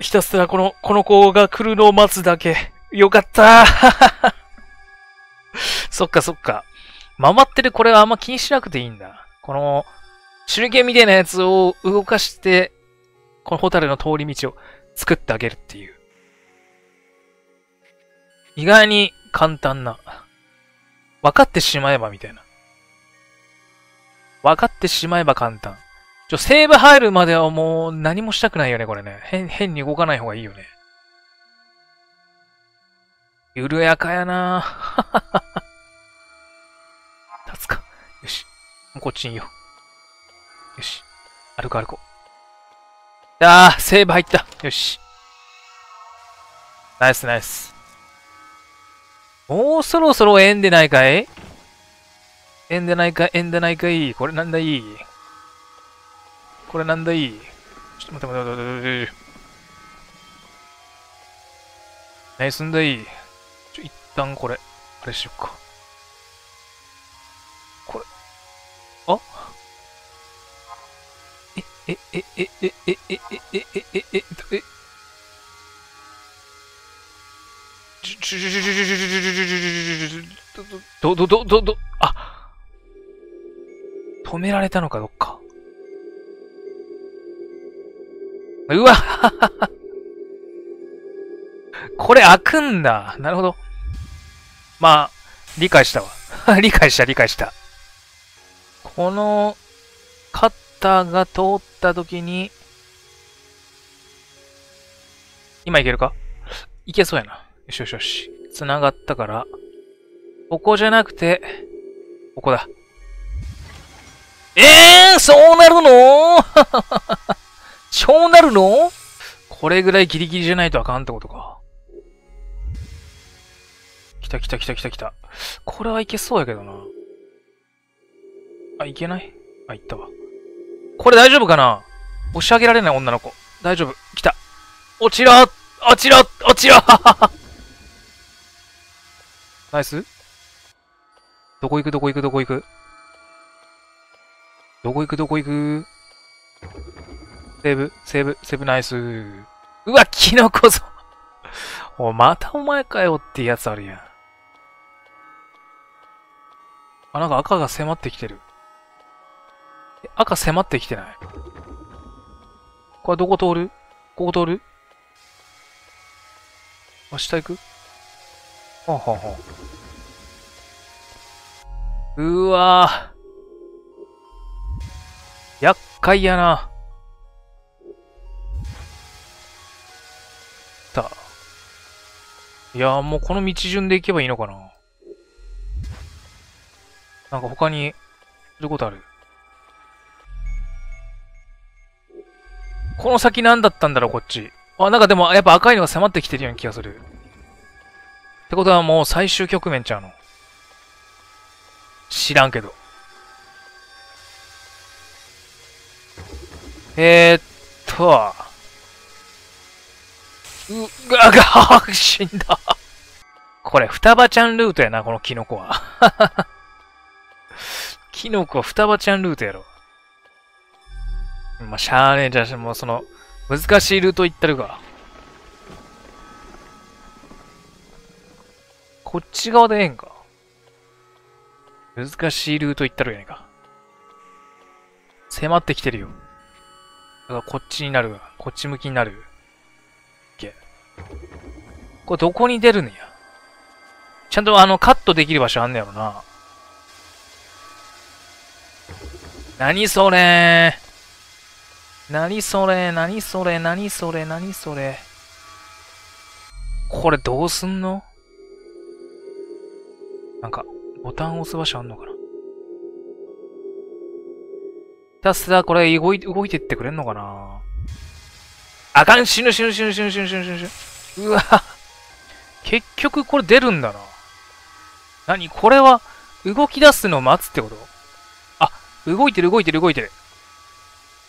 Speaker 1: ひたすらこの、この子が来るのを待つだけ。よかった *laughs* そっかそっか。回ってるこれはあんま気にしなくていいんだ。この、手裏剣みたいなやつを動かして、このホタルの通り道を作ってあげるっていう。意外に簡単な。分かってしまえばみたいな。分かってしまえば簡単。ちょ、セーブ入るまではもう何もしたくないよね、これね。変、変に動かない方がいいよね。緩やかやなぁ立つか。よし。もうこっちにいよう。よし。歩こう歩こう。あー、セーブ入った。よし。ナイスナイス。もうそろそろ縁でないかい？縁でないか縁でないかい？これなんだいい？これなんだい？ちょっと待って待って待って待って。何すんだい？ちょ、一旦これ、あれしよっか。これ、あ？え、え、え、え、え、え、え、え、え、え、え、え、え、え、ど、ど、ど、ど、ど、あ、止められたのか、どっか。うわこれ開くんだ。なるほど。まあ、理解したわ。*laughs* 理解した、理解した。この、カッターが通った時に、今いけるか？いけそうやな。よしよしよし。繋がったから、ここじゃなくて、ここだ。ええー、そうなるの？*laughs* そうなるの？これぐらいギリギリじゃないとあかんってことか。来た来た来た来た来た。これはいけそうやけどな。あ、いけない？あ、いったわ。これ大丈夫かな？押し上げられない女の子。大丈夫。来た。落ちろ落ちろ落ちろ *laughs* ナイスどこ行く？どこ行く？どこ行く？どこ行く？どこ行く？セーブ、セーブ、セーブナイス。うわ、キノコぞ *laughs* お、またお前かよってやつあるやん。あ、なんか赤が迫ってきてる。赤迫ってきてない？これどこ通る？ここ通る？あ、下行く？はあ、はあはあ、うわぁ。厄介やな。いやもうこの道順で行けばいいのかな。なんか他に、することある？この先何だったんだろう、こっち。あ、なんかでも、やっぱ赤いのが迫ってきてるような気がする。ってことはもう最終局面ちゃうの？知らんけど。えー、っと、う、が、が、*laughs* 死んだ。これ、双葉ちゃんルートやな、このキノコは。*laughs* キノコは双葉ちゃんルートやろ。まあ、しゃーねえ、じゃあ、もうその、難しいルート行ったるが。こっち側でええんか。難しいルート行ったるやねんか。迫ってきてるよ。だからこっちになるわ。こっち向きになる。け。これどこに出るんや？ちゃんとあの、カットできる場所あんねやろな。何それ。何それ何それ何それ何それ。これどうすんの？なんか、ボタン押す場所あんのかな？ひたすらこれ動い動いてってくれんのかな？あかん！死ぬ死ぬ死ぬ死ぬ死ぬ死ぬ死ぬうわ。結局これ出るんだな。何？これは動き出すのを待つってこと？あ、動いてる動いてる動いてる。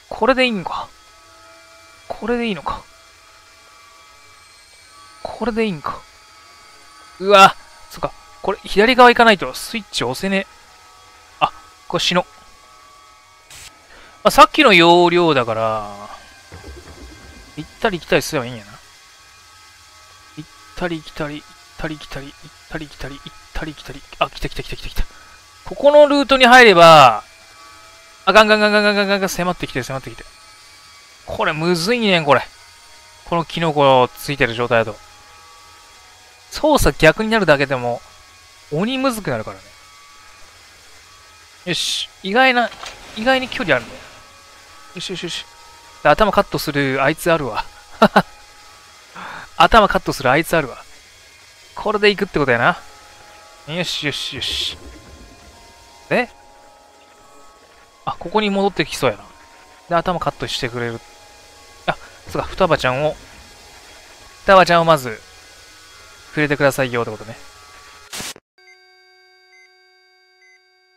Speaker 1: これでいいんか？これでいいのか？これでいいんか？うわ、そっか。これ、左側行かないとスイッチ押せねえ。あ、これ死の。あ、さっきの容量だから、行ったり来たりすればいいんやな。行ったり来たり、行ったり来たり、行ったり来たり、行ったり来たり。あ、来た来た来た来た来た。ここのルートに入れば、あ、ガンガンガンガンガンガンガンガン迫ってきて、迫ってきて。これむずいねん、これ。このキノコついてる状態だと。操作逆になるだけでも、鬼むずくなるからね。よし。意外な、意外に距離あるね。よしよしよし。頭カットするあいつあるわ。*laughs* 頭カットするあいつあるわ。これで行くってことやな。よしよしよし。であ、ここに戻ってきそうやな。で、頭カットしてくれる。あ、そうか、双葉ちゃんを、双葉ちゃんをまず、触れてくださいよってことね。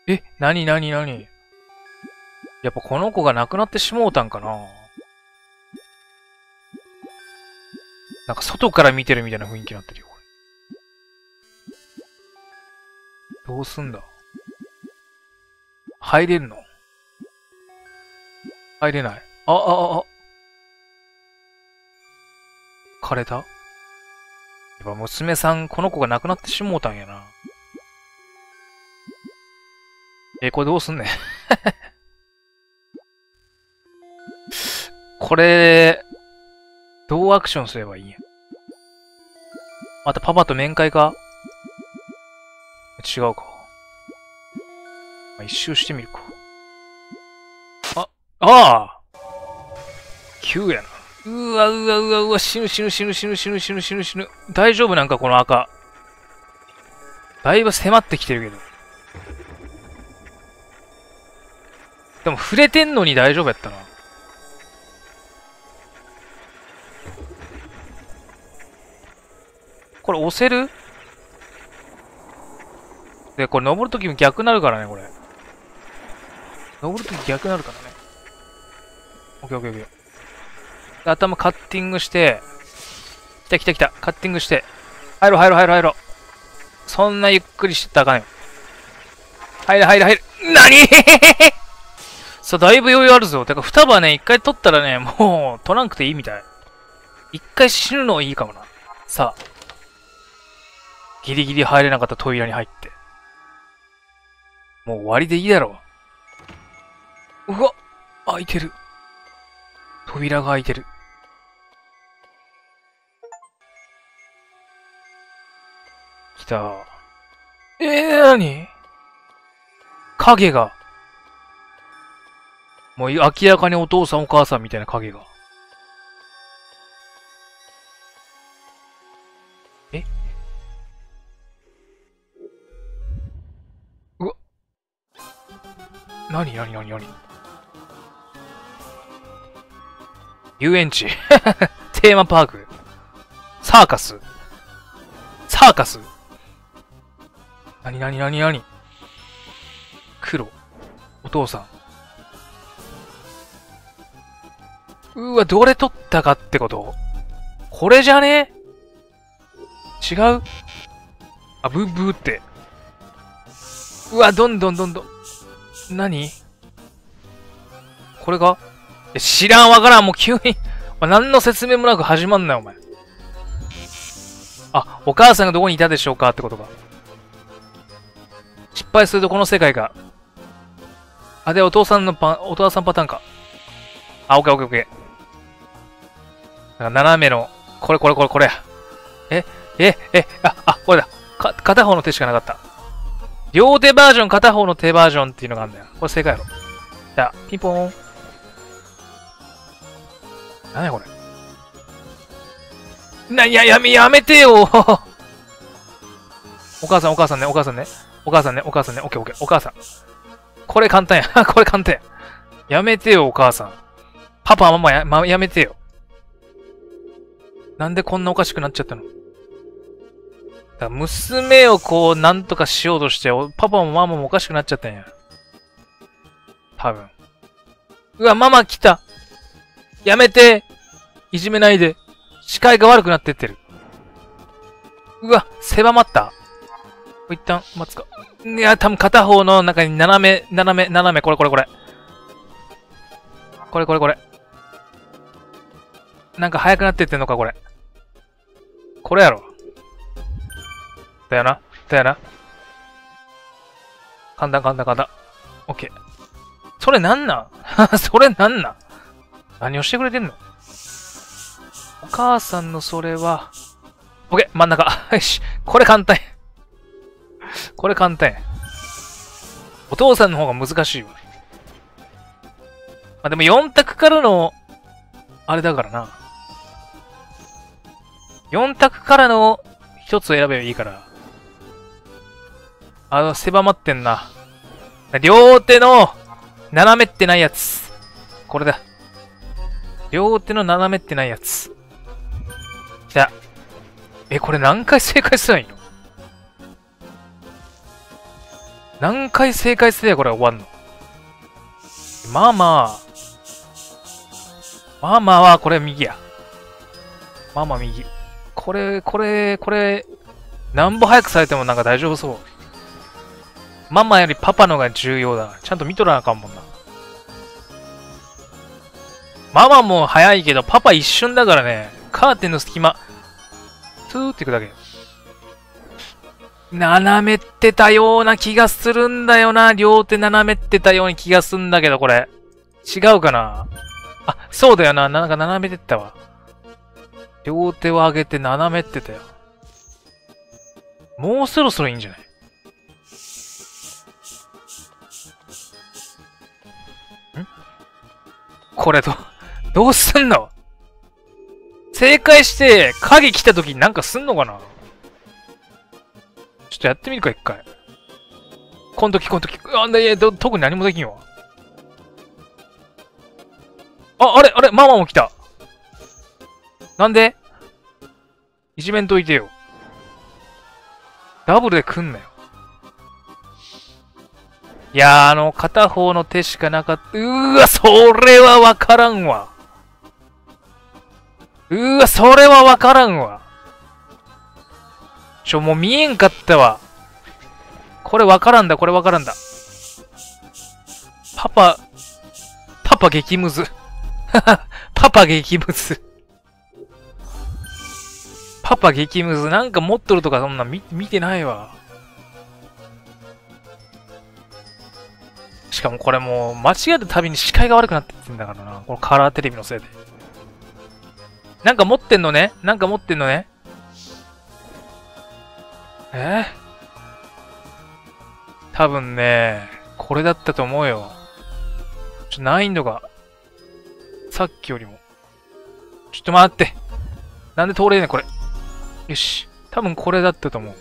Speaker 1: え、なになになにやっぱこの子が亡くなってしもうたんかななんか外から見てるみたいな雰囲気になってるよ、どうすんだ？入れるの？入れない？あ、あ、あ、枯れた？やっぱ娘さん、この子が亡くなってしもうたんやな。え、これどうすんねん？*laughs* これ、どうアクションすればいいんや？またパパと面会か？違うか。まあ、一周してみるか。あ、ああ !9 やな。うわうわうわうわ、死ぬ死ぬ死ぬ死ぬ死ぬ死ぬ死ぬ死ぬ。大丈夫なんかこの赤。だいぶ迫ってきてるけど。でも触れてんのに大丈夫やったな。これ押せる？で、これ登るときも逆になるからね、これ。登るとき逆になるからね。オッケーオッケーオッケー。頭カッティングして、来た来た来た。カッティングして。入ろう入ろう入ろう入ろう。そんなゆっくりしてたらあかんよ。入る入る入る。なにさあ、だいぶ余裕あるぞ。てか、双葉ね、一回取ったらね、もう、取らなくていいみたい。一回死ぬのいいかもな。さあ。ギリギリ入れなかった扉に入って。もう終わりでいいだろう。うわ開いてる。扉が開いてる。来た。えー、なに影が。もう明らかにお父さんお母さんみたいな影が。なになになに遊園地。*laughs* テーマパーク。サーカス。サーカス。なになになになに黒。お父さん。うわ、どれ取ったかってこと？これじゃね？違う？あ、ブーブーって。うわ、どんどんどんどん。何？これが？知らんわからん。もう急に何の説明もなく始まんなよ、お前。あ、お母さんがどこにいたでしょうかってことか。失敗するとこの世界が。あ、で、お父さんのパン、お父さんパターンか。あ、オッケーオッケーオッケー。なんか斜めの、これこれこれこれ。え、え、え、あ、あ、これだ。か、片方の手しかなかった。両手バージョン、片方の手バージョンっていうのがあるんだよ。これ正解やろ。じゃあ、ピンポーン。何やこれ。な、いや、やめ、やめてよ *laughs* お母さん、お母さんね、お母さんね。お母さんね、お母さんね、オッケーオッケー、お母さん。これ簡単や。*laughs* これ簡単や。やめてよ、お母さん。パパ、ママや、ま、やめてよ。なんでこんなおかしくなっちゃったの？娘をこう、なんとかしようとして、パパもママもおかしくなっちゃったんや。多分。うわ、ママ来た。やめていじめないで。視界が悪くなってってる。うわ、狭まった一旦待つか。いや、多分片方の中に斜め、斜め、斜め、これこれこれ。これこれこれ。なんか速くなってってんのか、これ。これやろ。だよな。だよな。簡単簡単簡単。オッケー。それなんなん？*laughs* それなんなん？何をしてくれてんの？お母さんのそれは、オッケー真ん中。*laughs* よし。これ簡単 *laughs* これ簡単。お父さんの方が難しいわ。まあ、でも4択からの、あれだからな。4択からの1つ選べばいいから。あの、狭まってんな。両手の斜めってないやつ。これだ。両手の斜めってないやつ。じゃえ、これ何回正解すればいいの？何回正解すればこれ終わんの？まあまあ。まあまあは、これ右や。まあまあ右。これ、これ、これ、なんぼ早くされてもなんか大丈夫そう。ママよりパパのが重要だ。ちゃんと見とらなあかんもんな。ママも早いけど、パパ一瞬だからね。カーテンの隙間、スーっていくだけ。斜めってたような気がするんだよな。両手斜めってたように気がすんだけど、これ。違うかなあ、そうだよな。なんか斜めてったわ。両手を上げて斜めってたよ。もうそろそろいいんじゃない？これど、どうすんの？正解して、影来た時になんかすんのかな？ちょっとやってみるか、一回。この時、この時。あ、いや、特に何もできんわ。あ、あれ、あれ、ママも来た。なんで？いじめんといてよ。ダブルで来んなよ。いやー、あの、片方の手しかなかった。うーわ、それはわからんわ。うーわ、それはわからんわ。ちょ、もう見えんかったわ。これわからんだ、これわからんだ。パパ、パパ激ムズ。*laughs* パパ激ムズ。パパ激ムズ。なんか持っとるとかそんな見見てないわ。しかもこれもう間違えたたびに視界が悪くなってってんだからな。このカラーテレビのせいで。なんか持ってんのね？なんか持ってんのね？え？多分ね、これだったと思うよ。ちょ、難易度が、さっきよりも。ちょっと待って。なんで通れねえこれ？よし。多分これだったと思う。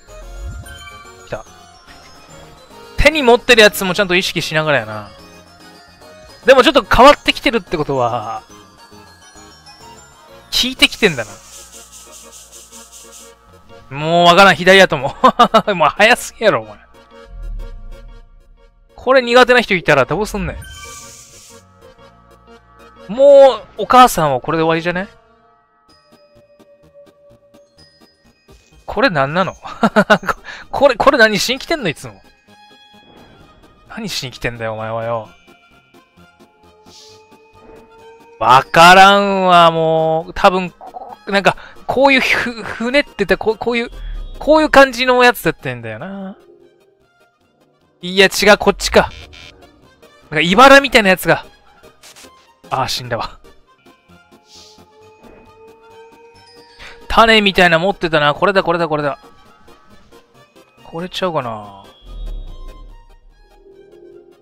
Speaker 1: 手に持ってるやつもちゃんと意識しながらやな。でもちょっと変わってきてるってことは、効いてきてんだな。もうわからん、左やと思う。*laughs* もう早すぎやろ、お前。これ苦手な人いたらどうすんねん。もう、お母さんはこれで終わりじゃね？これ何なの？*laughs* これ、これ何？しに来てんのいつも。何しに来てんだよ、お前はよ。わからんわ、もう。多分、なんか、こういうふ、船って言ったらこう、こういう、こういう感じのやつだったんだよな。いや、違う、こっちか。なんか、茨みたいなやつが。ああ、死んだわ。種みたいな持ってたな。これだ、これだ、これだ。これちゃうかな。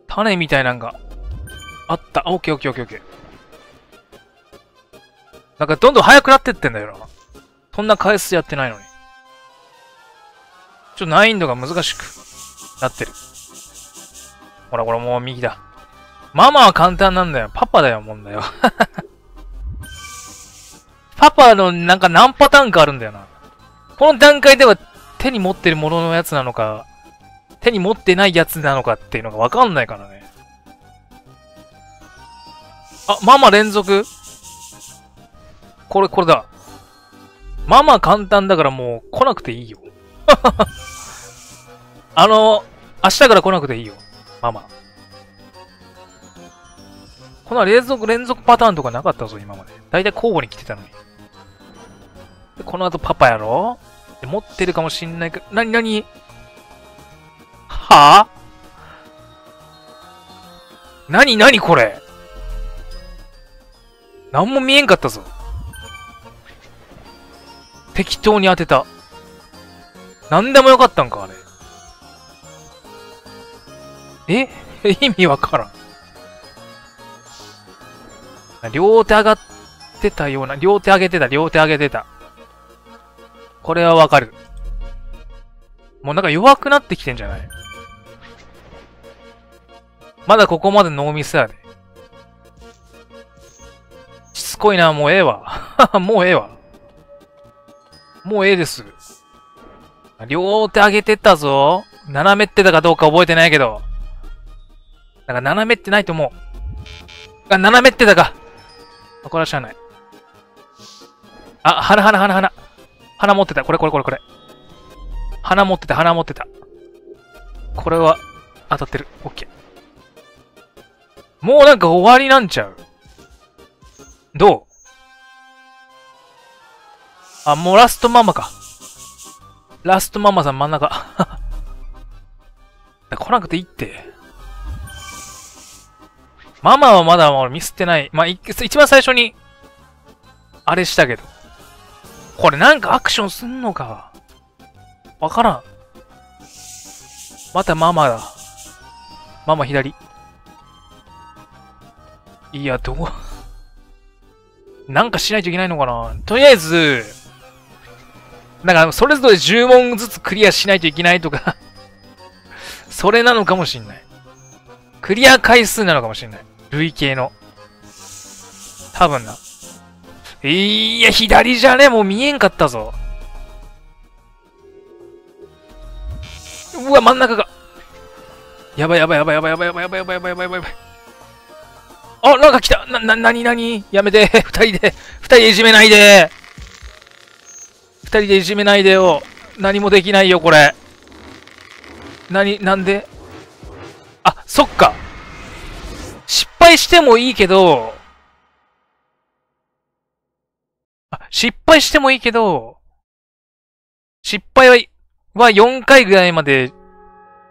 Speaker 1: 種みたいなんがあった。オッケーオッケーオッケーオッケー。なんかどんどん速くなってってんだよな。そんな回数やってないのに。ちょっと難易度が難しくなってる。ほらこれもう右だ。ママは簡単なんだよ。パパだよ、問題は。*laughs* パパのなんか何パターンかあるんだよな。この段階では手に持ってるもののやつなのか、手に持ってないやつなのかっていうのがわかんないからね。あ、ママ連続？これ、これだ。まあまあ簡単だからもう来なくていいよ。*laughs* あの、明日から来なくていいよ。ママ。この連続、連続パターンとかなかったぞ、今まで。だいたい交互に来てたのに。で、この後パパやろで持ってるかもしんないか。なになにはぁ、なになにこれ？なんも見えんかったぞ。適当に当てた。なんでもよかったんか、あれ。え？*laughs* 意味わからん。両手上がってたような、両手上げてた、両手上げてた。これはわかる。もうなんか弱くなってきてんじゃない？まだここまでノーミスやで。しつこいな、もうええわ。*laughs* もうええわ。もうええです。両手上げてったぞ。斜めってたかどうか覚えてないけど。だから斜めってないと思う。あ、斜めってたか。これはしゃあない。あ、鼻、鼻、鼻、鼻。鼻持ってた。これ、これ、これ、これ。鼻持ってた、鼻持ってた。これは当たってる。オッケー。もうなんか終わりなんちゃう？どう？あ、もうラストママか。ラストママさん真ん中。*laughs* 来なくていいって。ママはまだ俺ミスってない。まあ、一番最初に、あれしたけど。これなんかアクションすんのか。わからん。またママだ。ママ左。いや、どう？なんかしないといけないのかな？とりあえず、なんか、それぞれ10問ずつクリアしないといけないとか *laughs* それなのかもしんない。クリア回数なのかもしんない。累計の。多分な。いや、左じゃね、もう見えんかったぞ。うわ、真ん中が。やばいやばいやばいやばいやばいやばいやばいやばいやばいやばいやばい。あ、なんか来たな、な、なになにやめて。*laughs* 二人で、二人でいじめないで。二人でいじめないでよ。何もできないよ、これ。何、なんで？あ、そっか。失敗してもいいけど、あ、失敗してもいいけど、失敗は、は4回ぐらいまでっ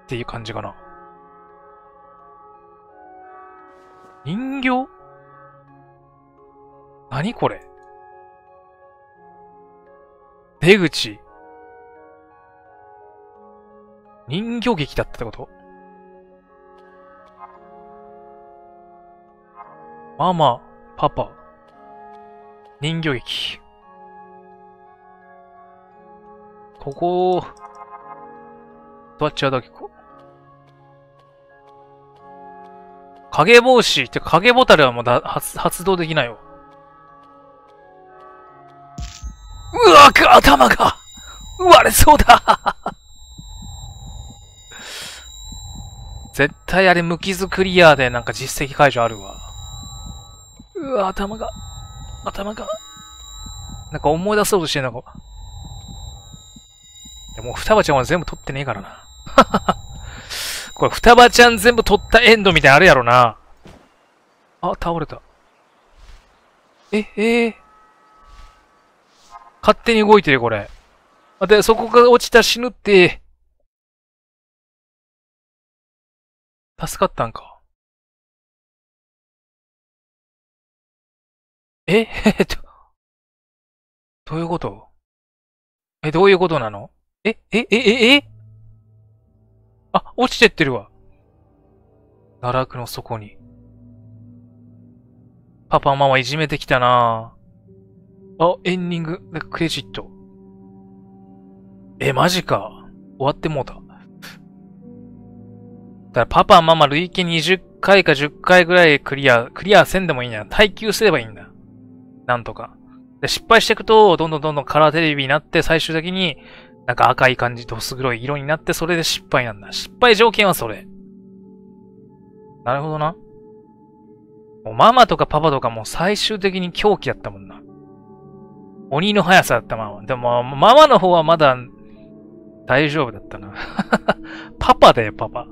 Speaker 1: ていう感じかな。人形？何これ？出口。人形劇だったってこと？ママ、パパ、人形劇。ここ、どっちだけこ影帽子って影ボタルはもうだ発発動できないわ。うわく、頭が割れそうだ絶対あれ無傷クリアでなんか実績解除あるわ。うわ、頭が、頭が、なんか思い出そうとしてんのか。でも、双葉ちゃんは全部取ってねえからな。はははこれ、双葉ちゃん全部取ったエンドみたいなあるやろな。あ、倒れた。え、えー、勝手に動いてる、これ。で、そこが落ちた死ぬって。助かったんか。え？えっと、どういうこと？え、どういうことなの？え、え、え、え、え？あ、落ちてってるわ。奈落の底に。パパママいじめてきたなあ、エンディング、クレジット。え、マジか。終わってもうた。だからパパママ累計20回か10回ぐらいクリア、クリアせんでもいいんだ。耐久すればいいんだ。なんとか。で、失敗していくと、どんどんどんどんカラーテレビになって、最終的に、なんか赤い感じ、どす黒い色になって、それで失敗なんだ。失敗条件はそれ。なるほどな。もうママとかパパとかも最終的に狂気やったもんな。鬼の速さだったママ。でも、ママの方はまだ大丈夫だったな。*laughs* パパだよ、パパ。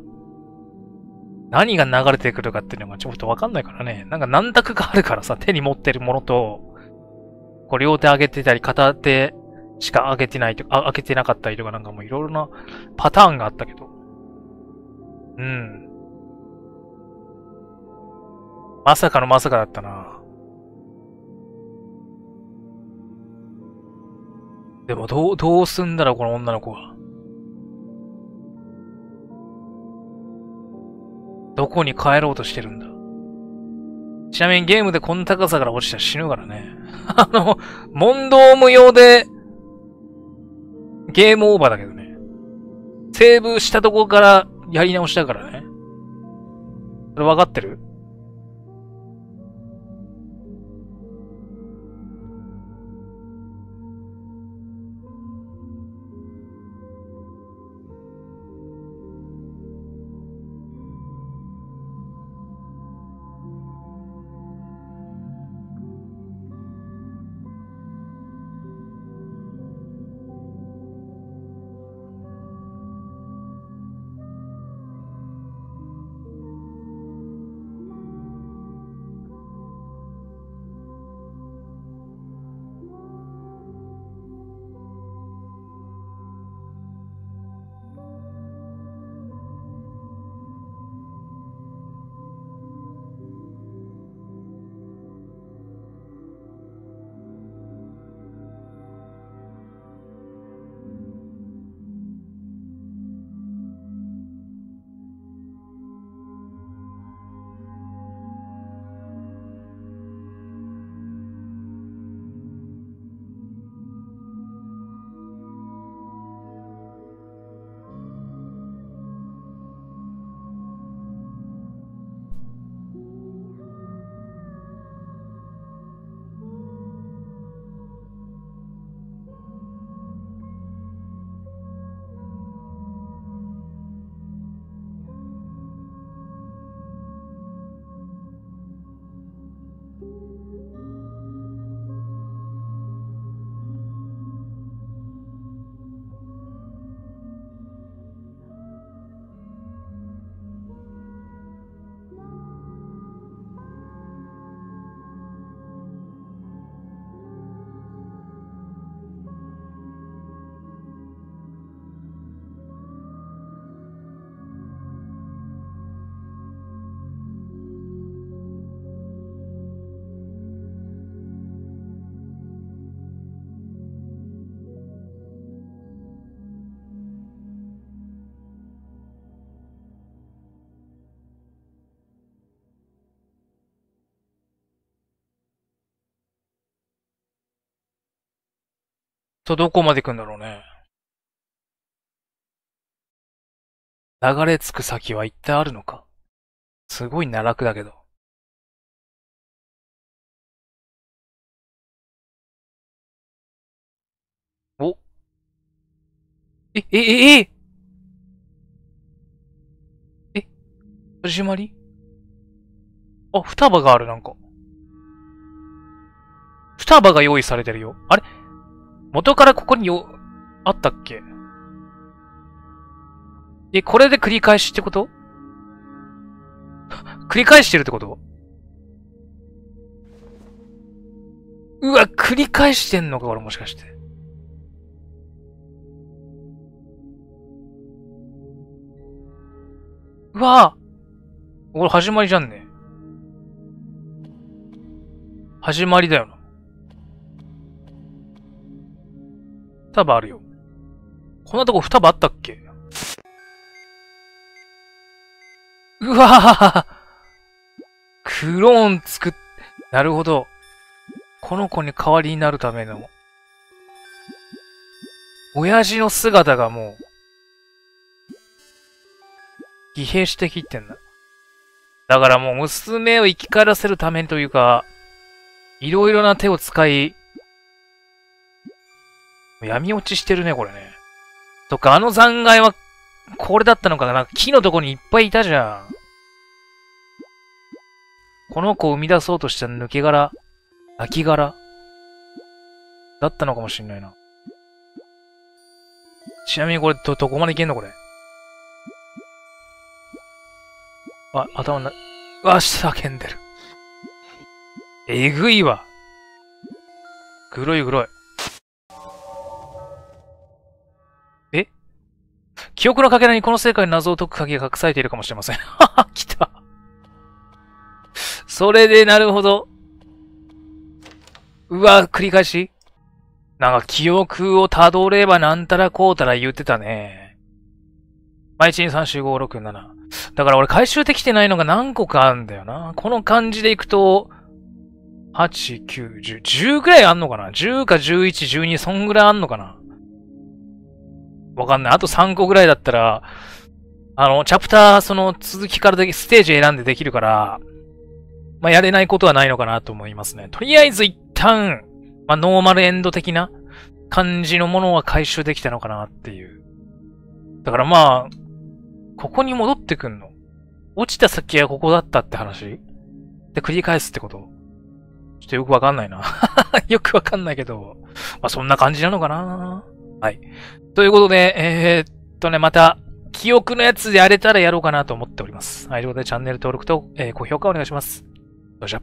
Speaker 1: 何が流れてくるかっていうのがちょっとわかんないからね。なんか何択があるからさ、手に持ってるものと、こう両手上げてたり、片手しか上げてないとか、あ、上げてなかったりとかなんかもういろいろなパターンがあったけど。うん。まさかのまさかだったな。でも、どう、どうすんだろう、この女の子は。どこに帰ろうとしてるんだちなみにゲームでこんな高さから落ちたら死ぬからね。*laughs* あの、問答無用で、ゲームオーバーだけどね。セーブしたとこからやり直したからね。それ分かってる？と、どこまで行くんだろうね。流れ着く先は一体あるのかすごい奈落だけど。おえ、え、え、ええ始まり？あ、双葉がある、なんか。双葉が用意されてるよ。あれ？元からここによ、あったっけ？え、これで繰り返しってこと？*laughs* 繰り返してるってこと？うわ、繰り返してんのか、俺もしかして。うわぁこれ始まりじゃんね。始まりだよな。双葉あるよ。こんなとこ双葉あったっけ？うわぁクローン作っ、なるほど。この子に代わりになるための、親父の姿がもう、疲弊してきってんだ。だからもう娘を生き返らせるためというか、いろいろな手を使い、闇落ちしてるね、これね。とか、あの残骸は、これだったのかな木のとこにいっぱいいたじゃん。この子を生み出そうとした抜け殻、亡き殻だったのかもしんないな。ちなみにこれ、ど、どこまでいけんのこれ？あ、頭な、うわ、叫んでる。えぐいわ。黒い黒い。記憶のかけらにこの世界の謎を解く鍵が隠されているかもしれません。はは、来た。それで、なるほど。うわ、繰り返しなんか記憶を辿ればなんたらこうたら言ってたね。まあ、1、2、3、4、5、6、7。だから俺回収できてないのが何個かあるんだよな。この感じでいくと、8、9、10、10ぐらいあんのかな ?10 か11、12、そんぐらいあんのかな？わかんない。あと3個ぐらいだったら、あの、チャプター、その続きからでステージ選んでできるから、まあ、やれないことはないのかなと思いますね。とりあえず一旦、まあ、ノーマルエンド的な感じのものは回収できたのかなっていう。だからまあ、ここに戻ってくんの落ちた先はここだったって話で、繰り返すってことちょっとよくわかんないな。*laughs* よくわかんないけど、まあそんな感じなのかなはい。ということで、えー、っとね、また、記憶のやつでやれたらやろうかなと思っております。はい、ということでチャンネル登録と、えー、高評価お願いします。それじゃ。